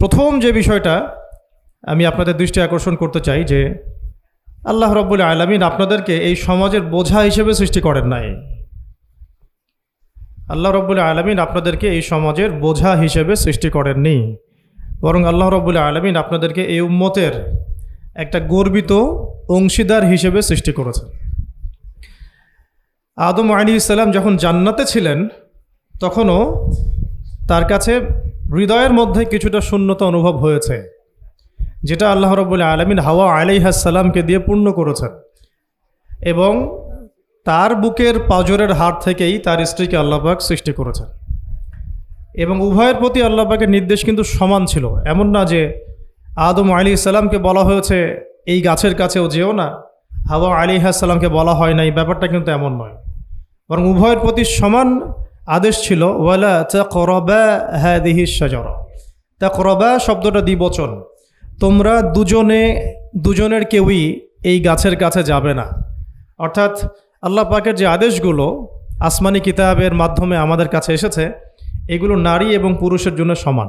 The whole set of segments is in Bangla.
প্রথম যে বিষয়টা আমি আপনাদের দৃষ্টি আকর্ষণ করতে চাই যে আল্লাহ রব্বুল আলমিন আপনাদেরকে এই সমাজের বোঝা হিসেবে সৃষ্টি করেন নাই। আল্লাহ রব্বুল আলমিন আপনাদেরকে এই সমাজের বোঝা হিসেবে সৃষ্টি করেননি বরং আল্লাহ রব্বুল আলমিন আপনাদেরকে এই উম্মতের একটা গর্বিত অংশীদার হিসেবে সৃষ্টি করেছেন। আদম আলী ইসলাম যখন জান্নাতে ছিলেন, তখনও তার কাছে হৃদয়ের মধ্যে কিছুটা শূন্যতা অনুভব হয়েছে, যেটা আল্লাহ রব্বুল আলমিন হাওয়া আলাইহাসাল্লামকে দিয়ে পূর্ণ করেছেন এবং তার বুকের পাজরের হাট থেকেই তার স্ত্রীকে আল্লাহবাক সৃষ্টি করেছেন। এবং উভয়ের প্রতি আল্লাহবাকের নির্দেশ কিন্তু সমান ছিল। এমন না যে আদম আলী ইসাল্লামকে বলা হয়েছে, এই গাছের কাছেও যেও না। হাওয়া আলী হাসাল্লামকে বলা হয় না এই ব্যাপারটা কিন্তু এমন নয়। বরং উভয়ের প্রতি সমান আদেশ ছিল, ওয়ালা তা করবা হ্যাঁ দিহি সাজরা তা করবা শব্দটা দ্বিবচন। তোমরা দুজনে, দুজনের কেউই এই গাছের কাছে যাবে না। অর্থাৎ আল্লাহ পাকের যে আদেশগুলো আসমানি কিতাবের মাধ্যমে আমাদের কাছে এসেছে, এগুলো নারী এবং পুরুষের জন্য সমান।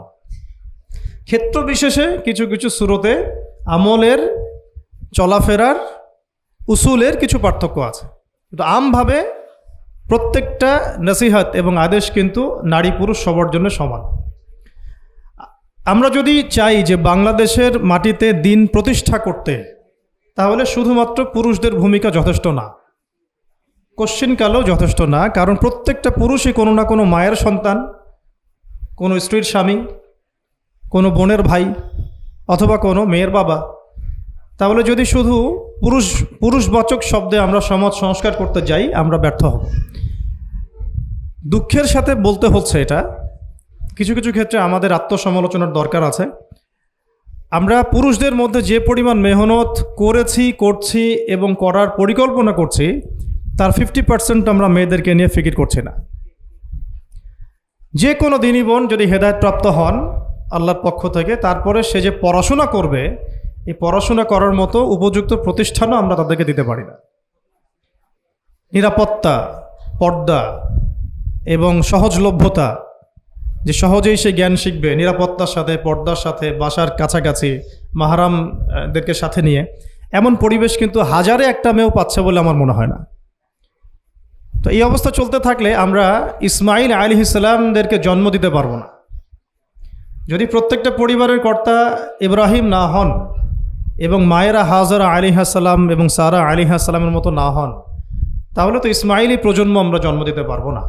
ক্ষেত্র বিশেষে কিছু কিছু সুরতে আমলের, চলাফেরার, উসুলের কিছু পার্থক্য আছে। কিন্তু আমভাবে প্রত্যেকটা নসিহাত এবং আদেশ কিন্তু নারী পুরুষ সবার জন্য সমান। আমরা যদি চাই যে বাংলাদেশের মাটিতে দিন প্রতিষ্ঠা করতে, তাহলে শুধুমাত্র পুরুষদের ভূমিকা যথেষ্ট না। কোশ্চিনকালেও যথেষ্ট না, কারণ প্রত্যেকটা পুরুষই কোনো না কোনো মায়ের সন্তান, কোনো স্ত্রীর স্বামী, কোনো বোনের ভাই অথবা কোনো মেয়ের বাবা। তাহলে যদি শুধু পুরুষ, পুরুষবাচক শব্দে আমরা সমাজ সংস্কার করতে যাই, আমরা ব্যর্থ হব। দুঃখের সাথে বলতে হচ্ছে এটা। কিছু কিছু ক্ষেত্রে আমাদের আত্মসমালোচনার দরকার আছে। আমরা পুরুষদের মধ্যে যে পরিমাণ মেহনত করেছি, করছি এবং করার পরিকল্পনা করছি, তার ফিফটি পার্সেন্ট আমরা মেয়েদেরকে নিয়ে ফিকির করছি না। যে কোনো দিনই বোন যদি হেদায়তপ্রাপ্ত হন আল্লাহর পক্ষ থেকে, তারপরে সে যে পড়াশোনা করবে, এই পড়াশোনা করার মতো উপযুক্ত প্রতিষ্ঠানও আমরা তাদেরকে দিতে পারি না। নিরাপত্তা, পর্দা এবং সহজলভ্যতা, যে সহজেই সে জ্ঞান শিখবে, নিরাপত্তার সাথে, পর্দার সাথে, বাসার কাছাকাছি, মাহারামদেরকে সাথে নিয়ে, এমন পরিবেশ কিন্তু হাজারে একটা মেয়েও পাচ্ছে বলে আমার মনে হয় না। তো এই অবস্থা চলতে থাকলে আমরা ইসমাইল আলী ইসলামদেরকে জন্ম দিতে পারব না। যদি প্রত্যেকটা পরিবারের কর্তা ইব্রাহিম না হন এবং মায়েরা হাজারা আলী হাসালাম এবং সারা আলী হাসালামের মতো না হন, তাহলে তো ইসমাইলি প্রজন্ম আমরা জন্ম দিতে পারব না।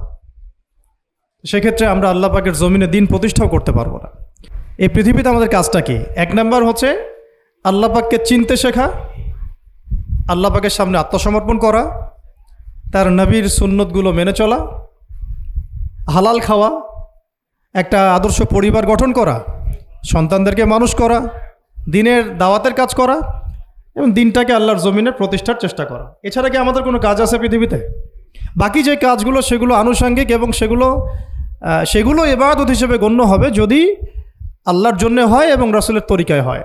সেক্ষেত্রে আমরা আল্লাহ পাকের জমিনে দিন প্রতিষ্ঠাও করতে পারব না। এই পৃথিবীতে আমাদের কাজটা কি? এক নম্বর হচ্ছে আল্লাহ পাককে চিনতে শেখা, আল্লাহ পাকের সামনে আত্মসমর্পণ করা, তার নবীর সুন্নতগুলো মেনে চলা, হালাল খাওয়া, একটা আদর্শ পরিবার গঠন করা, সন্তানদেরকে মানুষ করা, দিনের দাওয়াতের কাজ করা এবং দিনটাকে আল্লাহর জমিনের প্রতিষ্ঠার চেষ্টা করা। এছাড়া কি আমাদের কোনো কাজ আছে পৃথিবীতে? বাকি যে কাজগুলো সেগুলো আনুষঙ্গিক এবং সেগুলো সেগুলো এবাদত হিসেবে গণ্য হবে যদি আল্লাহর জন্যে হয় এবং রাসুলের তরিকায় হয়।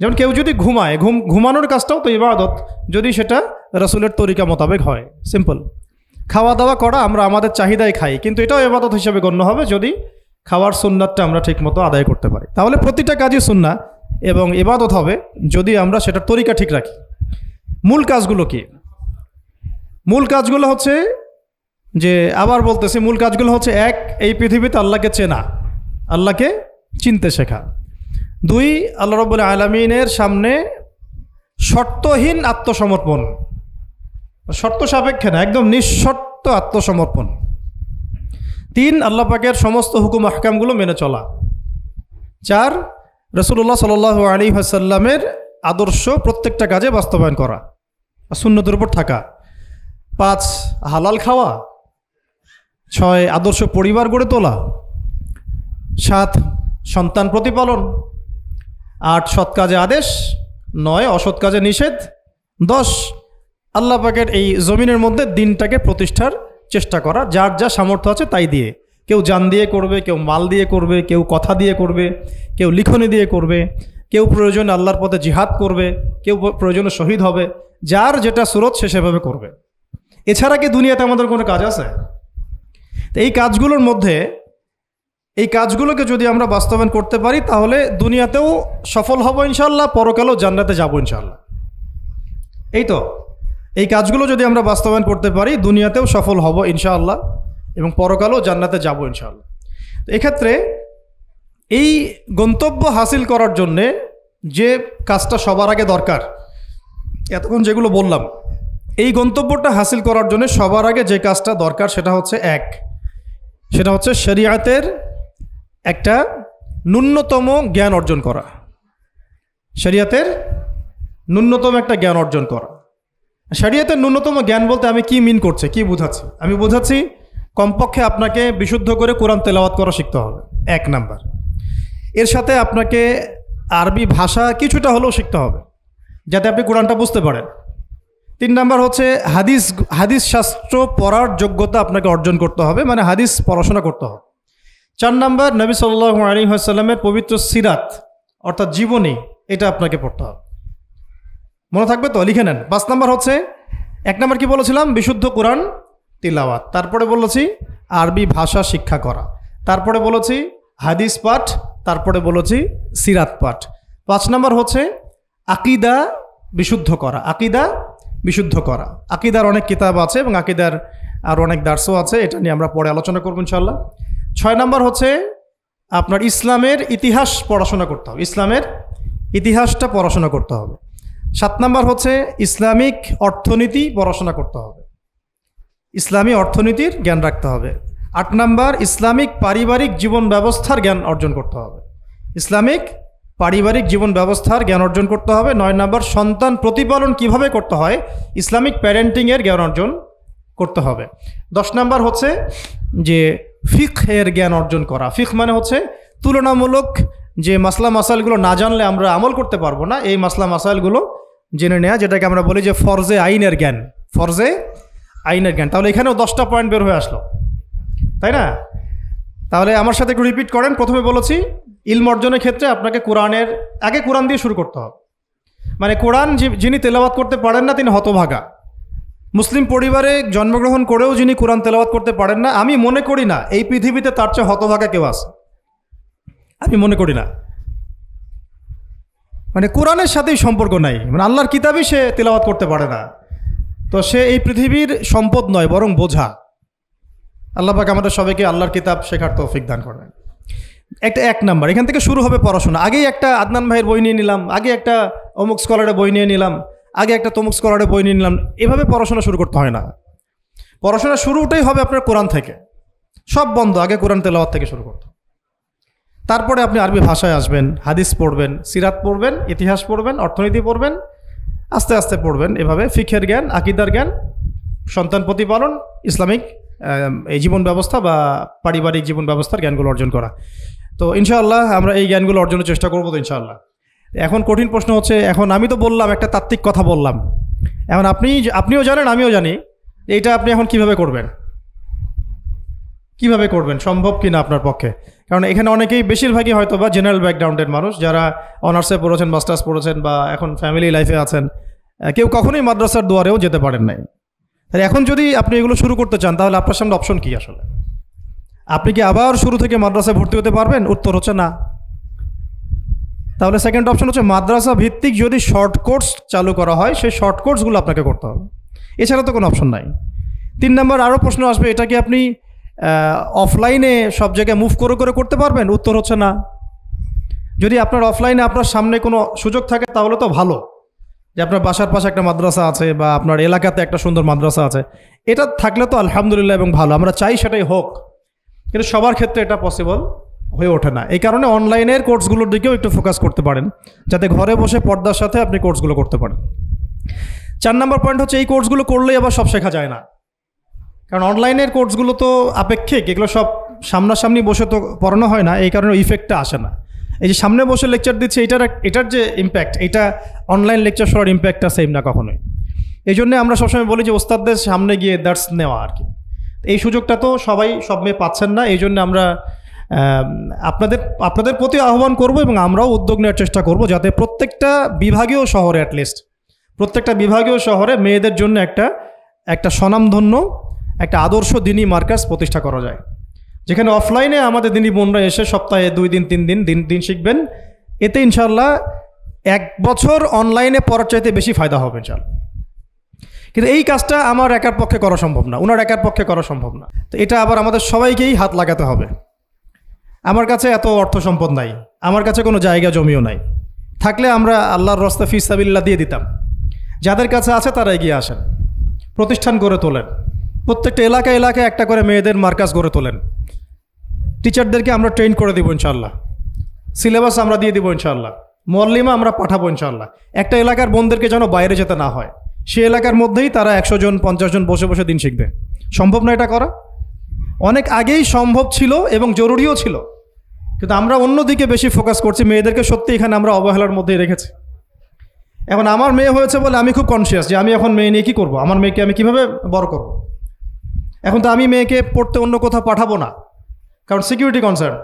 যেমন কেউ যদি ঘুমায়, ঘুম, ঘুমানোর কাজটাও তো ইবাদত, যদি সেটা রসুলের তরিকা মোতাবেক হয়। সিম্পল খাওয়া দাওয়া করা আমরা আমাদের চাহিদায় খাই, কিন্তু এটাও এবাদত হিসেবে গণ্য হবে যদি খাওয়ার সুন্নাতটা আমরা ঠিকমতো আদায় করতে পারি। তাহলে প্রতিটা কাজই সুন্না এবং এবাদত হবে যদি আমরা সেটার তরিকা ঠিক রাখি। মূল কাজগুলো কি? মূল কাজগুলো হচ্ছে যে আবার বলতেছি, মূল কাজগুলো হচ্ছে এক, এই পৃথিবীতে আল্লাহকে চেনা, আল্লাহকে চিনতে শেখা। দুই, আল্লাহ রবুল্লা আলমিনের সামনে শর্তহীন আত্মসমর্পণ। শর্ত সাপেক্ষে না, একদম নিঃশর্ত আত্মসমর্পণ। তিন, আল্লাহ পাকের সমস্ত হুকুম, আহকামগুলো মেনে চলা। চার রসুল্লাহ সাল আলী হাসাল্লামের আদর্শ প্রত্যেকটা কাজে বাস্তবায়ন করা শূন্যদের উপর থাকা। পাঁচ হালাল খাওয়া, ছয় আদর্শ পরিবার গড়ে তোলা, সাত সন্তান প্রতিপালন, আট সৎ কাজে আদেশ, নয় অসৎ কাজে নিষেধ, দশ আল্লাহ পাকের এই জমিনের মধ্যে দিনটাকে প্রতিষ্ঠার চেষ্টা করা, যার যা সামর্থ্য আছে তাই দিয়ে। কেউ যান দিয়ে করবে, কেউ মাল দিয়ে করবে, কেউ কথা দিয়ে করবে, কেউ লিখনি দিয়ে করবে, কেউ প্রয়োজনে আল্লাহর পথে জিহাদ করবে, কেউ প্রয়োজনে শহীদ হবে, যার যেটা স্রোত সে সেভাবে করবে। এছাড়া কি দুনিয়াতে আমাদের কোনো কাজ আছে? তো এই কাজগুলোর মধ্যে, এই কাজগুলোকে যদি আমরা বাস্তবায়ন করতে পারি, তাহলে দুনিয়াতেও সফল হব ইনশাল্লাহ পরকালেও জান্নাতে যাব ইনশাল্লাহ এই তো, এই কাজগুলো যদি আমরা বাস্তবায়ন করতে পারি, দুনিয়াতেও সফল হব ইনশাআল্লাহ, এবং পরকালেও জান্নাতে যাব ইনশাআল্লাহ। তো এক্ষেত্রে এই গন্তব্য হাসিল করার জন্যে যে কাজটা সবার আগে দরকার, এতক্ষণ যেগুলো বললাম এই গন্তব্যটা হাসিল করার জন্য সবার আগে যে কাজটা দরকার সেটা হচ্ছে এক। সেটা হচ্ছে শরিয়াতের একটা ন্যূনতম জ্ঞান অর্জন করা। শরিয়াতের ন্যূনতম একটা জ্ঞান অর্জন করা। শরিয়াতের ন্যূনতম জ্ঞান বলতে আমি কি মিন করছে, কি বুঝাচ্ছি? আমি বোঝাচ্ছি কমপক্ষে আপনাকে বিশুদ্ধ করে কোরআন তেলাওয়াত করা শিখতে হবে। এক নাম্বার। এর সাথে আপনাকে আরবি ভাষা কিছুটা হলেও শিখতে হবে, যাতে আপনি কোরআনটা বুঝতে পারেন। তিন নাম্বার হচ্ছে হাদিস হাদিস শাস্ত্র পড়ার যোগ্যতা আপনাকে অর্জন করতে হবে মানে হাদিস পড়াশোনা করতে হবে। চার নাম্বার, নবী সাল্লাহ আলী পবিত্র সিরাত, অর্থাৎ জীবনী, এটা আপনাকে পড়তে হবে। মনে থাকবে তো? লিখে নেন। পাঁচ নাম্বার হচ্ছে, এক নাম্বার কি বলেছিলাম? বিশুদ্ধ কোরআন, তিলাওয়াত। তারপরে বলেছি, আরবি ভাষা শিক্ষা করা। তারপরে বলেছি, হাদিস পাঠ। তারপরে বলেছি, সিরাত পাঠ। পাঁচ নাম্বার হচ্ছে, আকিদা বিশুদ্ধ করা। আকিদা বিশুদ্ধ করা। আকিদার অনেক কিতাব আছে এবং আকিদার আর অনেক দার্সও আছে, এটা নিয়ে আমরা পরে আলোচনা করব ইনশাল্লাহ ছয় নম্বর হচ্ছে আপনার ইসলামের ইতিহাস পড়াশোনা করতে হবে। ইসলামের ইতিহাসটা পড়াশোনা করতে হবে। সাত নম্বর হচ্ছে ইসলামিক অর্থনীতি পড়াশোনা করতে হবে। ইসলামী অর্থনীতির জ্ঞান রাখতে হবে। আট নাম্বার, ইসলামিক পারিবারিক জীবন ব্যবস্থার জ্ঞান অর্জন করতে হবে। ইসলামিক পারিবারিক জীবন ব্যবস্থার জ্ঞান অর্জন করতে হবে। নয় নম্বর, সন্তান প্রতিপালন কীভাবে করতে হয়? ইসলামিক প্যারেন্টিংয়ের জ্ঞান অর্জন করতে হবে। দশ নাম্বার হচ্ছে যে ফিক এর জ্ঞান অর্জন করা। ফিক মানে হচ্ছে তুলনামূলক যে মাসলা মাসাইলগুলো না জানলে আমরা আমল করতে পারব না, এই মাসলা মাসাইলগুলো জেনে নেওয়া যেটাকে আমরা বলি যে ফরজে আইনের জ্ঞান। ফরজে আইনের জ্ঞান। তাহলে এখানেও দশটা পয়েন্ট বের হয়ে আসলো। তাই না? তাহলে আমার সাথে একটু রিপিট করেন। প্রথমে বলেছি ইলম অর্জনের ক্ষেত্রে আপনাকে কোরআনের, আগে কোরআন দিয়ে শুরু করতে হবে। মানে কোরআন যিনি তেলাওয়াত করতে পারেন না, তিনি হতভাগা। মুসলিম পরিবারে জন্মগ্রহণ করেও যিনি কোরআন তেলাওয়াত করতে পারেন না, আমি মনে করি না, এই পৃথিবীতে তার চেয়ে হতভাগা কেউ আছে। আমি মনে করি না। মানে কোরআনের সাথেই সম্পর্ক নাই। মানে আল্লাহর কিতাবই সে তেলাওয়াত করতে পারে না। তো সে এই পৃথিবীর সম্পদ নয়, বরং বোঝা। আল্লাহ পাক আমাদের সবাইকে আল্লাহর কিতাব শেখার তৌফিক দান করবেন। একটা এক নাম্বার, এখান থেকে শুরু হবে পড়াশোনা। আগেই একটা আদনান ভাইয়ের বই নিয়ে নিলাম, আগে একটা অমুক স্কলারের বই নিয়ে নিলাম, আগে একটা তমুক স্কলারের বই নিয়ে নিলাম, এভাবে পড়াশোনা শুরু করতে হয় না। পড়াশোনা শুরুটাই হবে আপনার কোরআন থেকে। সব বন্ধ, আগে কোরআন তেলাওয়াত থেকে শুরু করতে তারপরে আপনি আরবি ভাষায় আসবেন, হাদিস পড়বেন, সিরাত পড়বেন, ইতিহাস পড়বেন, অর্থনীতি পড়বেন, আস্তে আস্তে পড়বেন। এভাবে ফিখের জ্ঞান, আকিদার জ্ঞান, সন্তান প্রতিপালন, ইসলামিক এই জীবন ব্যবস্থা বা পারিবারিক জীবন ব্যবস্থার জ্ঞানগুলো অর্জন করা। তো ইনশাআল্লাহ আমরা এই জ্ঞানগুলো অর্জনের চেষ্টা করব তো ইনশাআল্লাহ। এখন কঠিন প্রশ্ন হচ্ছে, এখন আমি তো বললাম, একটা তাত্ত্বিক কথা বললাম। এখন আপনি আপনিও জানেন, আমিও জানি, এইটা আপনি এখন কীভাবে করবেন? কীভাবে করবেন? সম্ভব কি না আপনার পক্ষে? কারণ এখানে অনেকেই বেশিরভাগই হয়তো বা জেনারেল ব্যাকগ্রাউন্ডের মানুষ, যারা অনার্সে পড়েছেন মাস্টার্স পড়েছেন বা এখন ফ্যামিলি লাইফে আছেন কেউ কখনোই মাদ্রাসার দুয়ারেও যেতে পারেন নাই। এখন যদি আপনি এগুলো শুরু করতে চান, তাহলে আপনার সামনে অপশন কী আসলে? আপনি কি আবার শুরু থেকে মাদ্রাসায় ভর্তি হতে পারবেন? উত্তর হচ্ছে না। তাহলে সেকেন্ড অপশন হচ্ছে মাদ্রাসা ভিত্তিক যদি শর্ট কোর্স চালু করা হয়, সেই শর্ট কোর্সগুলো আপনাকে করতে হবে। এছাড়া তো কোনো অপশন নাই। তিন নম্বর আরও প্রশ্ন আসবে, এটা কি আপনি অফলাইনে সব জায়গায় মুভ করে করে করতে পারবেন? উত্তর হচ্ছে না। যদি আপনার অফলাইনে আপনার সামনে কোনো সুযোগ থাকে, তাহলে তো ভালো। যে আপনার বাসার পাশে একটা মাদ্রাসা আছে বা আপনার এলাকাতে একটা সুন্দর মাদ্রাসা আছে। এটা থাকলে তো আলহামদুলিল্লাহ এবং ভালো। আমরা চাই সেটাই হোক। কিন্তু সবার ক্ষেত্রে এটা পসিবল হয়ে ওঠে না। এই কারণে অনলাইনের কোর্সগুলোর দিকেও একটু ফোকাস করতে পারেন, যাতে ঘরে বসে পর্দার সাথে আপনি কোর্সগুলো করতে পারেন। চার নম্বর পয়েন্ট হচ্ছে এই কোর্সগুলো করলেই আবার সব শেখা যায় না। কারণ অনলাইনের কোর্সগুলো তো আপেক্ষিক, এগুলো সব সামনাসামনি বসে তো পড়ানো হয় না, এই কারণে ইফেক্টটা আসে না। এই যে সামনে বসে লেকচার দিচ্ছে, এটার এটার যে ইম্প্যাক্ট এটা অনলাইন লেকচার শোনার ইম্প্যাক্টটা সেম না কখনোই। এই জন্যে আমরা সবসময় বলি যে, ওস্তাদদের সামনে গিয়ে দার্স নেওয়া আর কি। এই সুযোগটা তো সবাই সব মেয়ে পাচ্ছেন না এই জন্য আমরা আপনাদের আপনাদের প্রতি আহ্বান করব এবং আমরাও উদ্যোগ নেওয়ার চেষ্টা করব যাতে প্রত্যেকটা বিভাগীয় শহরে অ্যাটলিস্ট প্রত্যেকটা বিভাগীয় শহরে মেয়েদের জন্য একটা একটা স্বনামধন্য, একটা আদর্শ দিনী মার্কাস প্রতিষ্ঠা করা যায়। যেখানে অফলাইনে আমাদের দিনই বোনরা এসে সপ্তাহে দুই দিন, তিন দিন দিন দিন শিখবেন। এতে ইনশাল্লাহ এক বছর অনলাইনে পড়ার চাইতে বেশি ফায়দা হবে ইনশাল্লাহ কিন্তু এই কাজটা আমার একার পক্ষে করা সম্ভব না ওনার একার পক্ষে করা সম্ভব না। তো এটা আবার আমাদের সবাইকেই হাত লাগাতে হবে। আমার কাছে এত অর্থ সম্পদ নাই, আমার কাছে কোনো জায়গা জমিও নাই। থাকলে আমরা আল্লাহর রস্তা ফিসাবিল্লা দিয়ে দিতাম। যাদের কাছে আছে তারা এগিয়ে আসেন, প্রতিষ্ঠান গড়ে তোলেন। প্রত্যেকটা এলাকা এলাকায় একটা করে মেয়েদের মার্কাজ গড়ে তোলেন। টিচারদেরকে আমরা ট্রেন করে দিব ইনশাল্লাহ সিলেবাস আমরা দিয়ে দিব ইনশাল্লাহ মল্লিমা আমরা পাঠাবো ইনশাল্লাহ একটা এলাকার বোনদেরকে যেন বাইরে যেতে না হয়। সে এলাকার মধ্যেই তারা একশো জন, পঞ্চাশ জন বসে বসে দিন শিখবে। সম্ভব না এটা করা। অনেক আগেই সম্ভব ছিল এবং জরুরিও ছিল। কিন্তু আমরা অন্যদিকে বেশি ফোকাস করছি, মেয়েদেরকে সত্যি এখানে আমরা অবহেলার মধ্যেই রেখেছি। এখন আমার মেয়ে হয়েছে বলে আমি খুব কনসিয়াস যে আমি এখন মেয়ে নিয়ে কী করব? আমার মেয়েকে আমি কীভাবে বড় করব? এখন তো আমি মেয়েকে পড়তে অন্য কোথাও পাঠাবো না। কারণ সিকিউরিটি কনসার্ন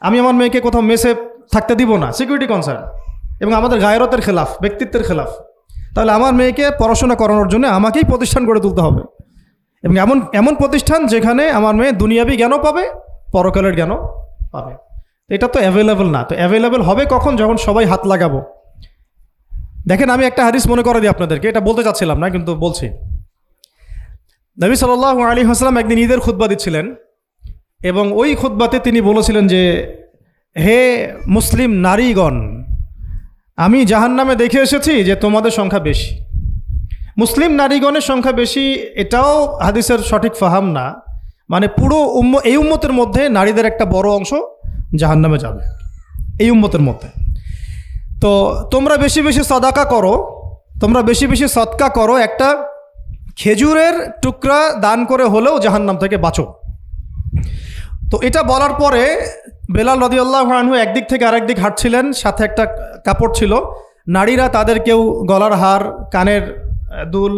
আমি আমার মেয়েকে কোথাও মেসে থাকতে দিব না। সিকিউরিটি কনসার্ন এবং আমাদের গায়রতের খেলাফ, ব্যক্তিত্বের খেলাফ। তাহলে আমার মেয়েকে পড়াশোনা করানোর জন্য আমাকেই প্রতিষ্ঠান গড়ে তুলতে হবে। এবং এমন এমন প্রতিষ্ঠান যেখানে আমার মেয়ে দুনিয়াবি জ্ঞানও পাবে, পরকালের জ্ঞানও পাবে। এটা তো অ্যাভেলেবেল না। তো অ্যাভেলেবেল হবে কখন? যখন সবাই হাত লাগাবো। দেখেন, আমি একটা হাদিস মনে করে দিই আপনাদেরকে। এটা বলতে চাচ্ছিলাম না, কিন্তু বলছি। নবী সাল্লাহ আলী হাসলাম একদিন ঈদের খুদ্া দিচ্ছিলেন এবং ওই খুদ্বাতে তিনি বলেছিলেন যে, হে মুসলিম নারীগণ আমি জাহান নামে দেখে এসেছি যে তোমাদের সংখ্যা বেশি। মুসলিম নারীগণের সংখ্যা বেশি, এটাও হাদিসের সঠিক ফাহাম না। মানে পুরো উম্ম, এই উম্মতের মধ্যে নারীদের একটা বড় অংশ জাহান নামে যাবে। এই উম্মতের মধ্যে। তো তোমরা বেশি বেশি সদাকা করো, তোমরা বেশি বেশি সৎকা করো, একটা খেজুরের টুকরা দান করে হলেও জাহান্নাম থেকে বাঁচো। তো এটা বলার পরে বেলাল রদিউল্লাহ আনহু একদিক থেকে আরেক দিক হাঁটছিলেন, সাথে একটা কাপড় ছিল। নারীরা তাদের কেউ গলার হার, কানের দুল,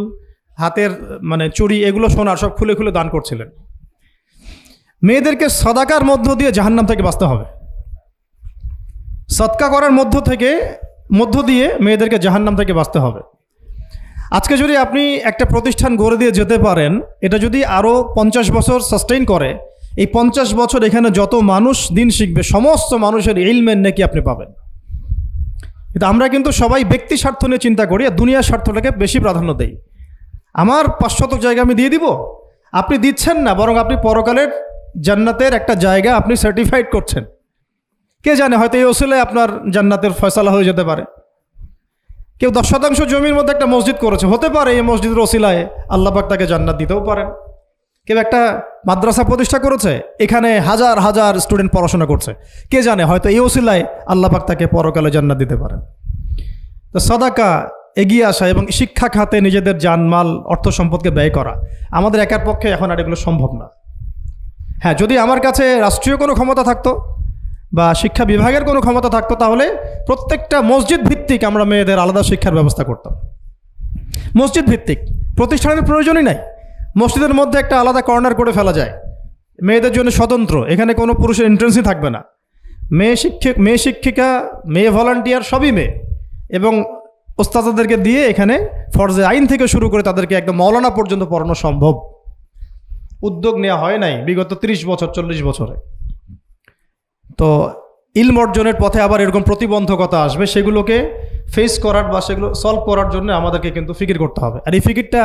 হাতের মানে চুড়ি এগুলো সোনার সব খুলে খুলে দান করছিলেন। মেয়েদেরকে সদাকার মধ্য দিয়ে জাহান্নাম থেকে বাঁচতে হবে। সৎকা করার মধ্য থেকে, মধ্য দিয়ে মেয়েদেরকে জাহান্নাম থেকে বাঁচতে হবে। আজকে যদি আপনি একটা প্রতিষ্ঠান গড়ে দিয়ে যেতে পারেন, এটা যদি আরও পঞ্চাশ বছর সাস্টেইন করে এই পঞ্চাশ বছর এখানে যত মানুষ দিন শিখবে, সমস্ত মানুষের ইলমেন নাকি আপনি পাবেন। কিন্তু আমরা কিন্তু সবাই ব্যক্তি স্বার্থ নিয়ে চিন্তা করি আর দুনিয়ার স্বার্থটাকে বেশি প্রাধান্য দেই। আমার পাঁচশতক জায়গা আমি দিয়ে দিব? আপনি দিচ্ছেন না, বরং আপনি পরকালের জান্নাতের একটা জায়গা আপনি সার্টিফাইড করছেন। কে জানে, হয়তো এই ওসিলে আপনার জান্নাতের ফয়সালা হয়ে যেতে পারে। কেউ দশ শতাংশ জমির মধ্যে একটা মসজিদ করেছে, হতে পারে এই মসজিদের ওসিলায় আল্লাপাক তাকে জান্নাত দিতেও পারেন। কেউ একটা মাদ্রাসা প্রতিষ্ঠা করেছে, এখানে হাজার হাজার স্টুডেন্ট পড়াশোনা করছে। কে জানে, হয়তো এই ওসিলায় আল্লাপাক তাকে পরকালে জান্নাত দিতে পারেন। তো সদাকা এগিয়ে আসা এবং শিক্ষা খাতে নিজেদের জানমাল, অর্থ সম্পদকে ব্যয় করা, আমাদের একার পক্ষে এখন আর এগুলো সম্ভব না। হ্যাঁ যদি আমার কাছে রাষ্ট্রীয় কোনো ক্ষমতা থাকতো বা শিক্ষা বিভাগের কোনো ক্ষমতা থাকতো, তাহলে প্রত্যেকটা মসজিদ ভিত্তিক আমরা মেয়েদের আলাদা শিক্ষার ব্যবস্থা করতাম। মসজিদ ভিত্তিক, প্রতিষ্ঠানের প্রয়োজনই নাই। মসজিদের মধ্যে একটা আলাদা কর্নার করে ফেলা যায়। মেয়েদের জন্য স্বতন্ত্র। এখানে কোনো পুরুষের এন্ট্রেন্সই থাকবে না। মেয়ে শিক্ষক, মেয়ে শিক্ষিকা, মেয়ে ভলান্টিয়ার সবই মেয়ে। এবং ওস্তাদাদেরকে দিয়ে এখানে ফরজে আইন থেকে শুরু করে তাদেরকে একদম মৌলানা পর্যন্ত পড়ানো সম্ভব। উদ্যোগ নেওয়া হয় নাই বিগত ৩০ বছর, চল্লিশ বছরে। তো ইলম অর্জনের পথে আবার এরকম প্রতিবন্ধকতা আসবে, সেগুলোকে ফেস করার বা সেগুলো সলভ করার জন্য আমাদেরকে কিন্তু ফিকির করতে হবে। আর এই ফিকিরটা